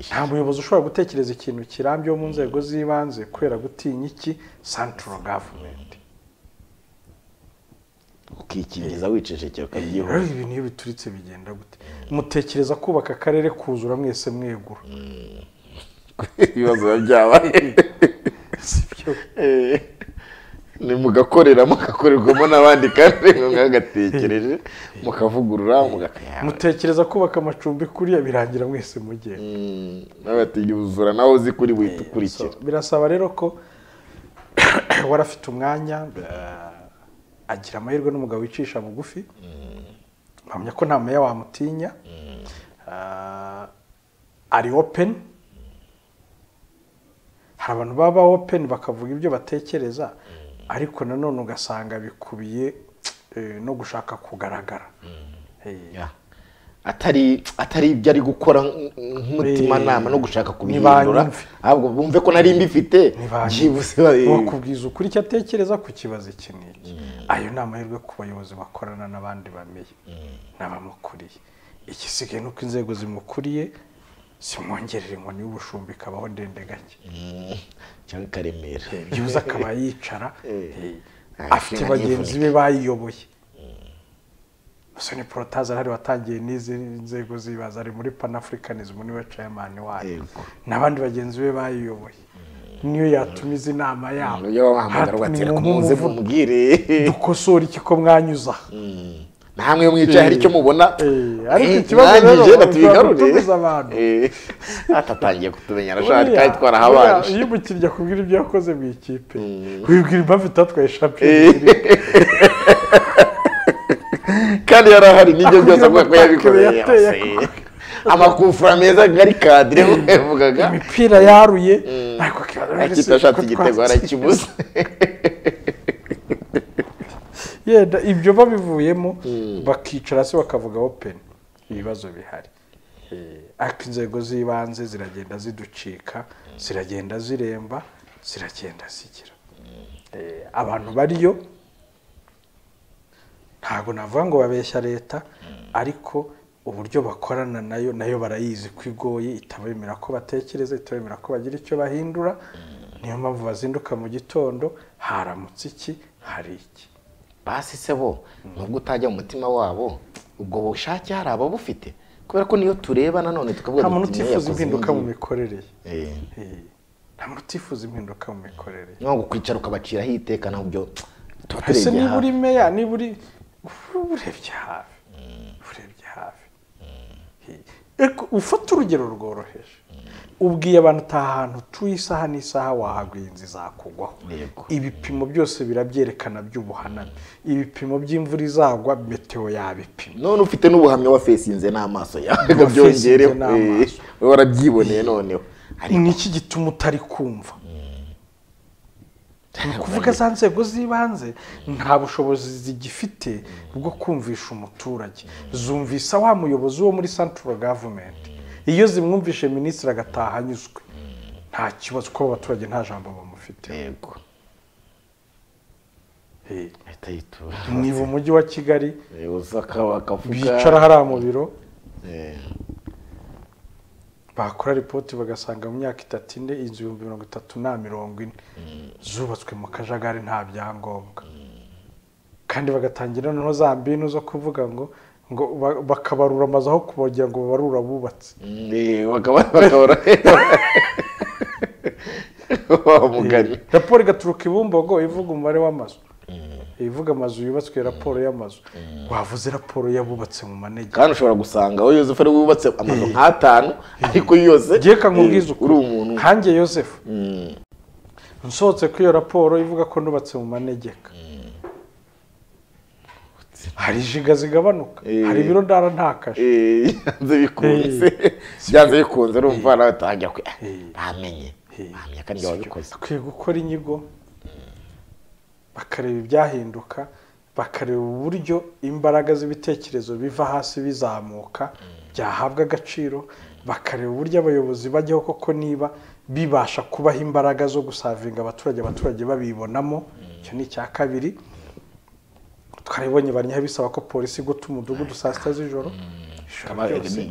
nta muyobozi ushobora gutekereza ikintu kirambye wo mu nzego z'ibanze kubera gutinya iki? Central government. Ukikingiza wicecekera ukabyihora rero ibintu iyo bituritse bigenda gute? Mutekereza kubaka akarere kuzura mwese mwegura. Ibibazo biba byabaye sibyo Eh, ni mugakorera mugakorerwamo n'abandi kandi mwagatekereje mukavugurura mutekereza kubaka amacumbi kuriya birangira mwese mugenda n'abatiyuzura nawe uzi kuri buhita ukurikira So, birasaba rero ko wari afite umwanya eh, agira amahirwe n'umugabo wicisha bugufi mpamya ko nta meya wamutinya Ah, ari open. Hari abantu baba open bakavuga ibyo batekereza. Ariko nanone ugasanga bikubiye eh, no gushaka kugaragara. Eh, Ya. atari atari ibyo ari gukora nk'umutimanama no gushaka kubihindura. ahubwo bumve ko nari mbifite ba- wakubwiza ukuri icyo atekereza ku kibazo iki n'iki ayo ni amahirwe ku bayobozi bakorana n'abandi bameye n'abamukuriye. Igisigaye ni uko inzego zimukuriye zimwongerera inkoni y'ubushumbi ikabaho ndende gake. Cyangwa ikaremera byibuze akaba yicara eh, Ah, afite bagenzi be bayiyoboye. Gusa ni porotaze arahari watangiye n'izi nzego z'ibanze ari muri panafricanism ni we chairman wayo. N'abandi bagenzi be bayiyoboye. Niyo yatumiza inama yabo. Kumuze nimumuvu- mumubwire. Dukosora iki ko mwanyuza. Namwe mwicaye hari icyo mubona. Eh, Eh, mwangije. Eh, atatangiye kutumenya arashaka kandi twarahabanje iyo umukiriya akubwira ibyo yakoze mu ikipe wibwira impamvu itatwaye Eh. shampiyona kandi yari ahari n'ibyo byose avuga ko yabikoreye amakufura meza gari kadire nk'uko yavugaga. Imipira yaruye. Ariko kibazo akita ashatse igitego arakibuze. yenda ibyo babivuyemo bakicara hasi bakavuga open ibibazo bihari. Eh, ariko inzego z'ibanze ziragenda ziducika ziragenda ziremba ziragenda zigira. Eh, abantu bariyo ntabwo navuga ngo babeshya leta ariko uburyo bakorana na yo na yo barayizi ko igoye itabemera ko batekereza itabemera ko bagira icyo bahindura niyo mpamvu bazinduka mu gitondo haramutse iki? Hari iki? Basi se bo nubwo utajya mu mutima wabo ubwo bushake hari ababufite kubera ko niyo tureba nanone tukavuga nta muntu duti, "Niyo utifuza impinduka mu ibi ngibi." mikorere. Ye Eh, Eh, nta muntu utifuza impinduka mu mikorere. Ye nko kwicara ukabaciraho iteka na byo tuba turebye niba uri hafi. meya niba uri urebye hafi. Urebye hafi. Ariko ufata urugero rworoheje. Ubwiye abantu utaha ahantu utuye isaha n'isaha wahagwa inzu izakugwaho ibipimo byose birabyerekana by'ubuhaname. Ibipimo by'imvura izagwa meteo yabipima. None ufite n'ubuhamya wa fesinze n'amaso yawe. Byongereho. wowe warabyiboneye noneho. Ni iki gituma utari kumva? Ni ukuvuga za nzego z'ibanze nta bushobozi zigifite bwo kumvisha umuturage. Zumvisa wa muyobozi wo muri central government. Iyo zimwumvishe minisitiri agataha anyuzwe. Nta kibazo kuko abaturage nta jambo bamufite. Yego. Ahita yitura. Ni mu mujyi wa kigali. Akavuga bicara hariya mu biro. Eh, bakora ripoti bagasanga mu myaka itatu ine inzu ibihumbi mirongo itatu na mirongo ine. Zubatswe mu kajagari nta byangombwa. Kandi bagatangira noneho za mbinu zo kuvuga ngo ngo ba- bakabarura amazu aho kubagira ngo babarure abubatse eh, raporo igaturuka i bumbogo ivuga umubare w'amazu. Ivuga amazu yubatswe raporo y'amazu. Wavuze raporo y'abubatse mu manegeka. Kandi ushobora gusanga aho yosefu ari wubatse amazu nk'atanu ariko yose eh, ukuri uri umuntu. Nkanjye yosefu. Mm. nsohotse kuri iyo raporo ivuga ko nubatse mu manegeka. Hari ijiga zigabanuka hari ibiro ndara ntakaje byanze bikunze byanze bikunze urumva nawe utangira bamenye bamenye kandi wabikoze bakwiye gukora inyigo bakareba ibyahinduka bakareba uburyo imbaraga z'ibitekerezo biva hasi bizamuka byahabwa agaciro bakareba uburyo abayobozi bajyaho koko niba bibasha kubaha imbaraga zo gusavinga abaturage abaturage babibonamo icyo ni icya kabiri twarabibonye barinyaho bisaba ko polisi igota umudugudu saa sita z'ijoro.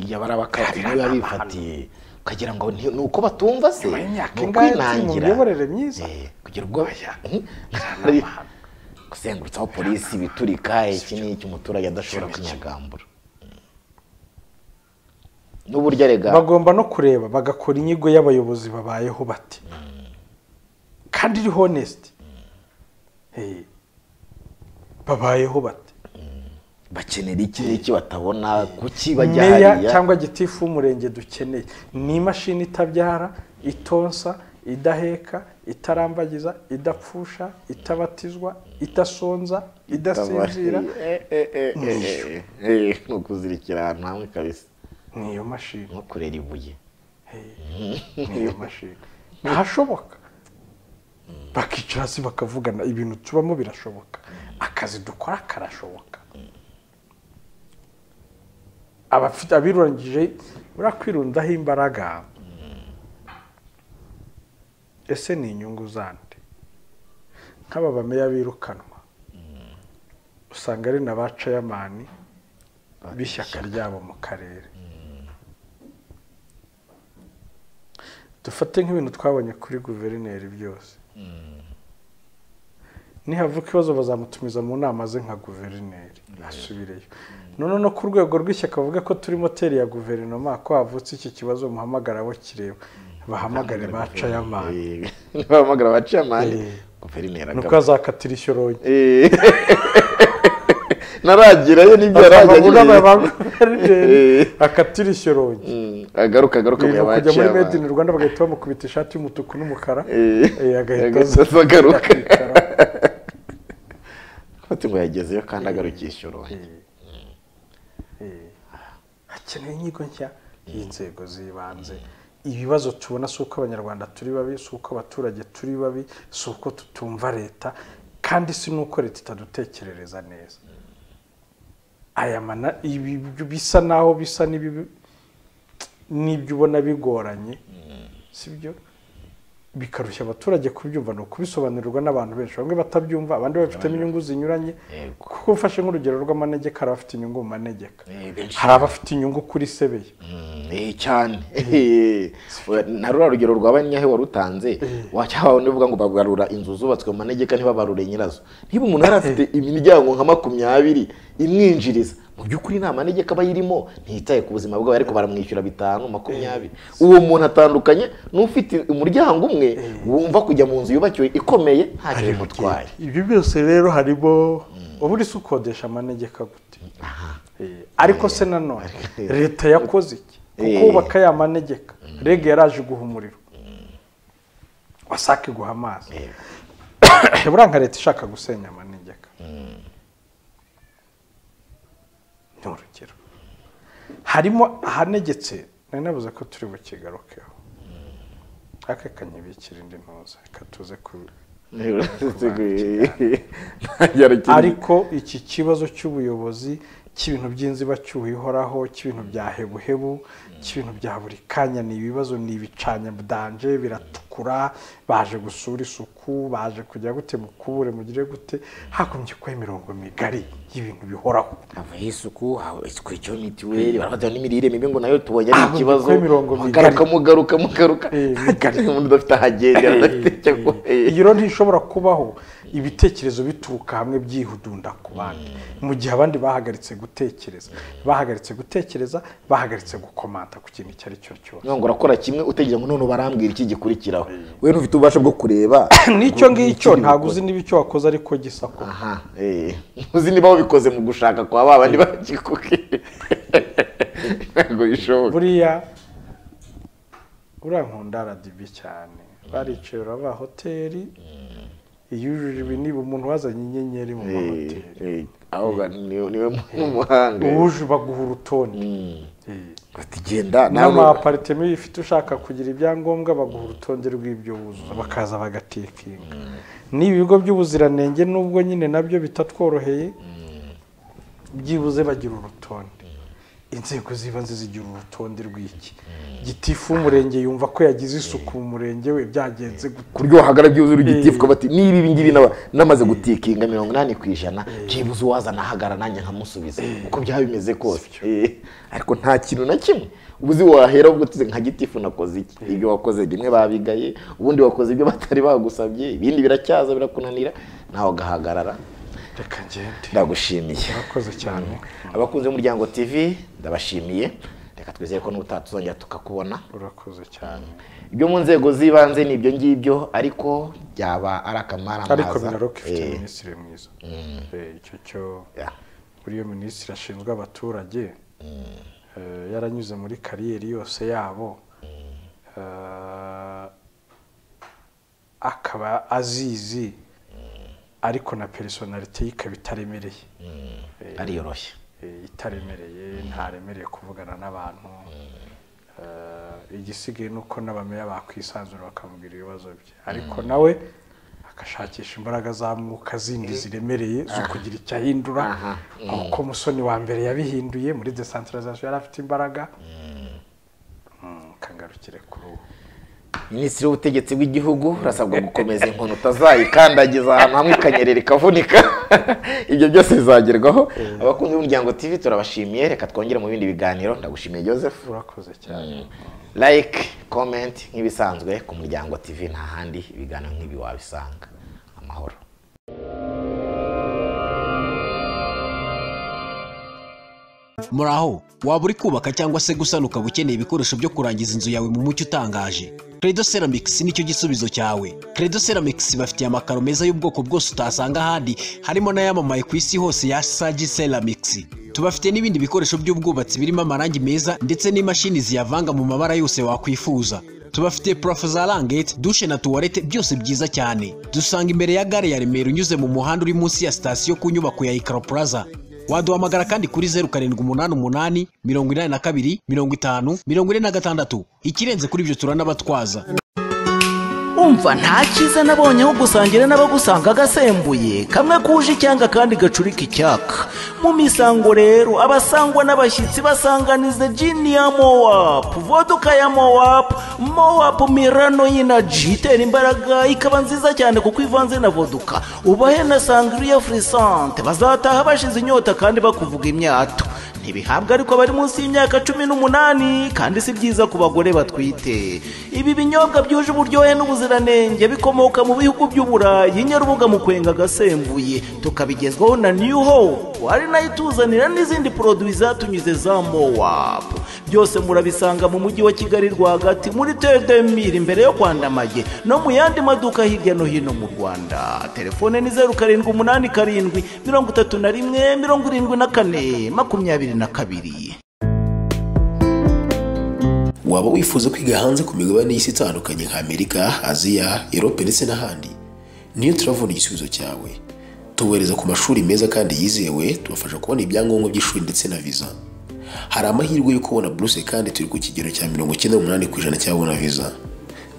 Yabara abakazi niba bifatiye. Ukagira ngo ni uko batumva se ni ukwinangira Eh, kugira ubwo Mhm. kuzengurutsaho polisi biturika iki ni iki umuturage adashobora kunyagambura. N'uburyo arega bagomba no kureba bagakora inyigo y'abayobozi babayeho bati. Kandi iri honesiti babayeho bati bakenera iki n'iki batabona? Kuki bajya hariya? cyangwa gitifu w'umurenge dukeneye. Ni imashini itabyara itonsa idaheka itarambagiza idapfusha itabatizwa idasonza idasinzira. Eh, eh, eh, ni ukuzirikira ahantu hamwe kabisa. Niyo mashini. Nko kurera ibuye. Niyo mashini. Ntahashoboka bakicara hasi bakavugana ibintu tubamo birashoboka. Akazi dukora karashoboka. Abafite abirangije buriya kwirundaho imbaraga. Ese ni inyungu zande? Nk'aba bameya birukanwa usanga ari na ba cayamani b'ishyaka ryabo mu karere. Dufate nk'ibintu twabonye kuri guverineri byose. Nihavuka ikibazo bazamutumiza mu nama ze nka guverineri. Asubireyo none no ku rwego rw'ishyaka bavuga ko turi moteri ya guverinoma ko havutse iki kibazo muhamagara abo kireba. Bahamagare ba cayamani bahamagara abacamani Eh. guverineri nuko agaba azakatira ishyorongi Eh. naragirayo n'ibyo ba guverineri Eh. akatira ishyorongi Mm, agaruka agaruka mu Ni ukujya muri made in rwanda bagahita bamukubita ishati y'umutuku n'umukara. Eh. Eh, agahita agaruka. ati ngo yagezeyo kandi agarukiye ishyorongi hakeneye inyigo nshya y'inzego z'ibanze. Ibibazo tubona si uko abanyarwanda turi babi si uko abaturage turi babi si uko tutumva leta kandi si n'uko leta itadutekerereza neza. Aya mana ibi bisa naho bisa n'ibi n'ibyo ubona bigoranye sibyo? Bikarushya abaturage kubyumva ni ukubisobanurirwa n'abantu benshi. Bamwe batabyumva abandi babifitemo inyungu zinyuranye. Kuko ufashe nk'urugero rw'amanegeka hari abafite inyungu mu manegeka. Eh, hari abafite inyungu kuri sebeye Mm, eh, cyane. Eh, na ruriya rugero rwa banyahe warutanze wacyabaho nivuga ngo bagarura inzu zubatswe mu manegeka ntibabarure nyirazo. Niba umuntu yari afite imiryango nka makumyabiri imwinjiriza. Mu by'ukuri nta manegeka aba ayirimo ntiyitaye ku buzima bwawe ariko baramwishyura bitanu makumyabiri. Uwo muntu atandukanye n'ufite umuryango umwe wumva kujya mu nzu yubakiwe ikomeye ntacyo bimutwaye ibi byose rero harimo uba uri ukodesha amanegeka gute? Eh, ariko se nanone leta yakoze iki? Kuko Eh. wubaka ya manegeka. Rege yaraje iguha umuriro. Wasake iguha amazi. Buriya nka leta ishaka gusenya amanegeka ni urugero harimo ahanegetse nari nabuze ko turi bukigarukeho ariko reka nyibikire indi ntuza reka tuze ku ariko iki kibazo cy'ubuyobozi cy'ibintu by'inzibacyuho ihoraho cy'ibintu bya hebuhebu cy'ibintu bya buri kanya ni ibibazo ni ibicanya danje biratukura baje gusura isuku baje kujya gute mukubure mugire gute hagombye kuba imirongo migari y'ibintu bihoraho havaho isuku icyo mituweli barafatira n'imirire mibi ngo na yo tubonye ari Ah, ikibazo mugaruka mugaruka mugaruka Eh, umuntu udafite aho agendera. Eh. iyo rero ntishobora kubaho ibitekerezo bituruka hamwe byihudunda ku bandi. Mu gihe abandi bahagaritse gutekereza. Bahagaritse gutekereza bahagaritse gukomanta ku kintu icyo ari cyo cyose. Urakora kimwe utegereje ngo none barambwira iki gikurikiraho. We ntufite ububasha bwo kureba n'icyo ngicyo ntabwo uzi niba icyo wakoze ariko gisa ko aha eh. uzi niba wabikoze mu gushaka kwa ba bandi bakikubwira ntabwo bishoboka. Buriya buriya nkunda radibi cyane. Baricaye uraba hoteli. Yujuje ibi niba umuntu wazanye inyenyeri mu mahoteli. ni we n'umuhanga uje baguha urutonde. Mm. Eh. bati genda n'amaparitema iyo ufite ushaka kugira ibyangombwa baguha urutonde rw'ibyo wuzuza bakaza bagatekinga. N'ibigo by'ubuziranenge nubwo nyine na byo bitatworoheye byibuze bagira urutonde. Inzego z'ibanze zigira urutonde rw'iki? Gitifu w'umurenge yumva ko yagize isuku mu murenge we byagenze ku buryo wahagarara byuzuye igitifu bati niba ibi ngibi namaze gutikinga mirongo inani ku ijana byibuze uwazana ahagara nanjye nkamusubiza. Uko byaba bimeze kose Eh, ariko nta kintu na kimwe. Ubuzi wahera ubwo utize nka gitifu nakoze iki? Ibyo wakoze bimwe babigaye ubundi wakoze ibyo batari bagusabye ibindi biracyaza birakunanira. Nawe ugahagarara. Reka ngende. Ndagushimiye. Cyane. Abakunzi b'umuryango tv ndabashimiye. Reka twizere ko n'ubutaha tuzongera tukakubona. Urakoze cyane. Ibyo mu nzego z'ibanze ni ibyo ngibyo ariko byaba ari akamaramaza ariko minaloc ifite Eh, minisitiri mwiza. Eh, icyo cyo ya. buriya minisitiri ashinzwe abaturage eh, yaranyuze muri kariyeri yose yabo. Eh, akaba azizi ariko na personalite ye ikaba itaremereye. Ariyoroshye itaremereye ntaremereye kuvugana n'abantu. Eh, igisigaye ni uko n'abameya bakwisanzura bakamubwira ibibazo bye. Ariko nawe agashakisha imbaraga za mwuka zindi ziremereye zo kugira icyo ahindura Aha. nk'uko musoni wa mbere yabihinduye muri desantarizasiyo yari afite imbaraga. Mm, kangarukire kuri ubu minisitiri w'ubutegetsi bw'igihugu urasabwa gukomeza inkono utazayikandagiza ahantu hamwe ikanyerera ikavunika ibyo byose bizagerwaho. Abakunzi b'umuryango tv turabashimiye. Reka twongere mu bindi biganiro. Ndagushimiye joseph. Urakoze cyane. Like comment nk'ibisanzwe ku muryango tv nta handi ibiganiro nk'ibi wabisanga. Amahoro. Muraho waba uri kubaka cyangwa se gusana ukaba ukeneye ibikoresho byo kurangiza inzu yawe mu mucyo utangaje? Credo ceramics ni cyo gisubizo cyawe. Credo ceramics bafitiye amakaro meza y'ubwoko bwose utasanga ahandi harimo n'ayamamaye ku isi hose ya sagi ceramics. Tubafite n'ibindi bikoresho by'ubwubatsi birimo amarangi meza ndetse n'imashini ziyavanga mu mabara yose wakwifuza. Tubafite purafo za rangete dushe na tuwarete byose byiza cyane. Dusanga imbere ya gare ya remera unyuze mu muhanda uri munsi ya sitasiyo ku nyubako ya ikaro plaza. Waduhamagara kandi kuri zeru karindwi umunani umunani mirongo inani na kabiri mirongo itanu mirongo ine na gatandatu. Ikirenze kuri ibyo turanabatwaza. Umva nta cyiza nabonye aho gusangira n'abagusanga agasembuye kamwe kuje icyanga kandi gacurika icyaka. Mu misango rero abasangwa n'abashyitsi basanganiza jini ya mowapu voduka ya mowapu mowapu mirano y'inaji itera imbaraga ikaba nziza cyane kuko ivanze na voduka ubahe na sangiriya furisante bazataha bashize inyota kandi bakuvuga imyato. Ntibihabwa ariko bari munsi y'imyaka cumi n'umunani kandi si byiza ku bagore batwite. Ibi binyobwa byuje uburyohe n'ubuziranenge bikomoka mu bihugu by'uburayi nyarubuga mu kwenga agasembuye tukabigezwaho na new hope. Ari na yo ituzanira n'izindi poroduwi zatunyuze za mowapu byose murabisanga mu mujyi wa kigali rwagati muri tedemiri imbere yo kwandamage no mu yandi maduka hirya no hino mu rwanda. Telefone ni zeru karindwi umunani karindwi mirongo itatu na rimwe mirongo irindwi na kane makumyabiri na kabiri. Waba wifuza kwiga hanze ku migabane y'isi itandukanye nka amerika aziya erope ndetse n'ahandi? Niyo turavuna igisubizo cyawe. Tubohereza ku mashuri meza kandi yizewe tubafasha kubona ibyangombwa by'ishuri ndetse na viza hari amahirwe yo kubona buruse kandi turi ku kigero cya mirongo icyenda n'umunani ku ijana cy'ababona viza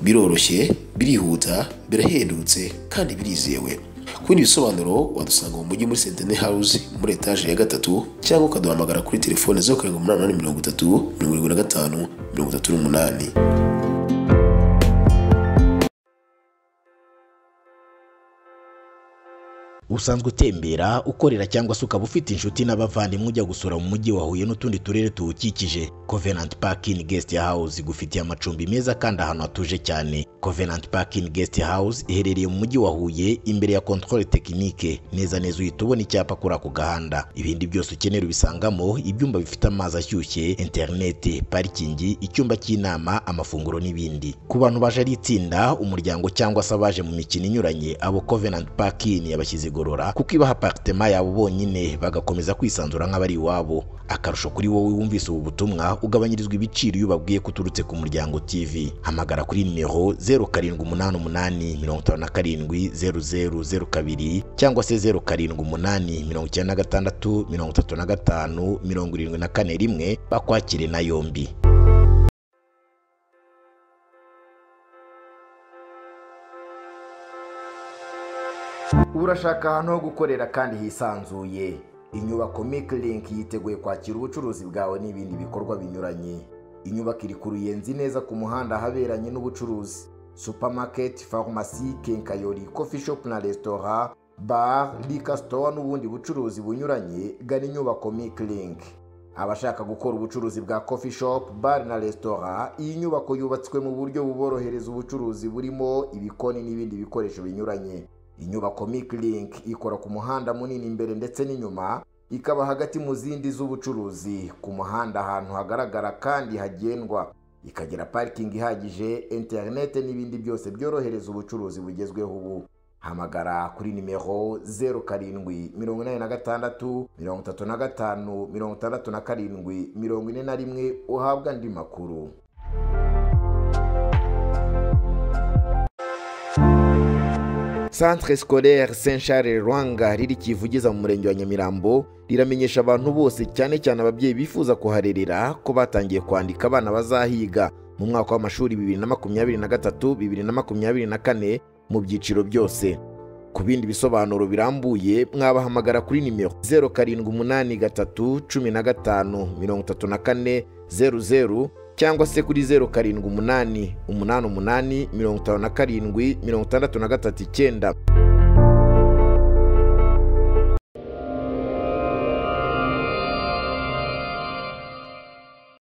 biroroshye birihuta birahendutse kandi birizewe. Ku bindi bisobanuro wadusanga mu mujyi muri sentene house muri etaje ya gatatu cyangwa ukaduhamagara kuri telefone zeru karindwi umunani mirongo itatu mirongo irindwi na gatanu mirongo itatu n'umunani. Usanzwe utembera ukorera cyangwa se ukaba ufite inshuti n'abavandimwe ujya gusura mu mujyi wa Huye n'utundi turere tuwukikije. Covenant Parking Guest House igufitiye amacumbi meza kandi ahantu hatuje cyane. Covenant Parking Guest House iherereye mu mujyi wa Huye imbere ya Controle Technique. Neza neza uhita ubona icyapa kuri ako gahanda. Ibindi byose ukenera ubisangamo ibyumba bifite amazi ashyushye interineti parikingi icyumba cy'inama amafunguro n'ibindi. Ku bantu baje ari itsinda umuryango cyangwa se abaje mu mikino inyuranye abo Covenant Parking yabashyize igorora kuko ibaha apartema yabo bonyine bagakomeza kwisanzura nk'abari iwabo. Akarusho kuri wowe wumvise ubu butumwa ugabanyirizwa ibiciro iyo ubabwiye ko uturutse ku muryango tv hamagara kuri nimero zeru karindwi umunani umunani mirongo itanu na karindwi zeru zeru zeru kabiri cyangwa se zeru karindwi umunani mirongo icyenda na gatandatu mirongo itatu na gatanu mirongo irindwi na kane rimwe bakwakire na yombi. Urashaka ahantu ho gukorera kandi hisanzuye. Inyubako Link yiteguye kwakira ubucuruzi bwawe n'ibindi bikorwa binyuranye. Inyubako iri ku ruyenzi neza ku muhanda ahaberanye n'ubucuruzi. Supamaketi farumasi kenkayori kofi shopu na resitora bar rika store n'ubundi bucuruzi bunyuranye gana inyubako Link abashaka gukora ubucuruzi bwa coffee shop bar na resitora iyi nyubako yubatswe mu buryo buborohereza ubucuruzi burimo ibikoni n'ibindi bikoresho binyuranye. Inyubako Link ikora ku muhanda munini imbere ndetse n'inyuma ikaba hagati mu zindi z'ubucuruzi. Ku muhanda ahantu hagaragara kandi hagendwa. Ikagira parikingi ihagije interinete n'ibindi byose byorohereza ubucuruzi bugezweho. Ubu hamagara kuri nimero zeru karindwi mirongo inani na gatandatu mirongo itatu na gatanu mirongo itandatu na karindwi mirongo ine na rimwe uhabwa andi makuru. Scolaire Saint Charles Rwanga riri kivugiza mu murenge wa Nyamirambo riramenyesha abantu bose cyane cyane ababyeyi bifuza kuharerera ko batangiye kwandika abana bazahiga. Mu mwaka w'amashuri bibiri na makumyabiri na gatatu bibiri na makumyabiri na kane mu byiciro byose. Ku bindi bisobanuro birambuye mwabahamagara kuri nimero zeru karindwi umunani gatatu cumi na gatanu mirongo itatu na kane zeru zeru cyangwa se kuri zeru karindwi umunani umunani umunani mirongo itanu na karindwi mirongo itandatu na gatatu icyenda.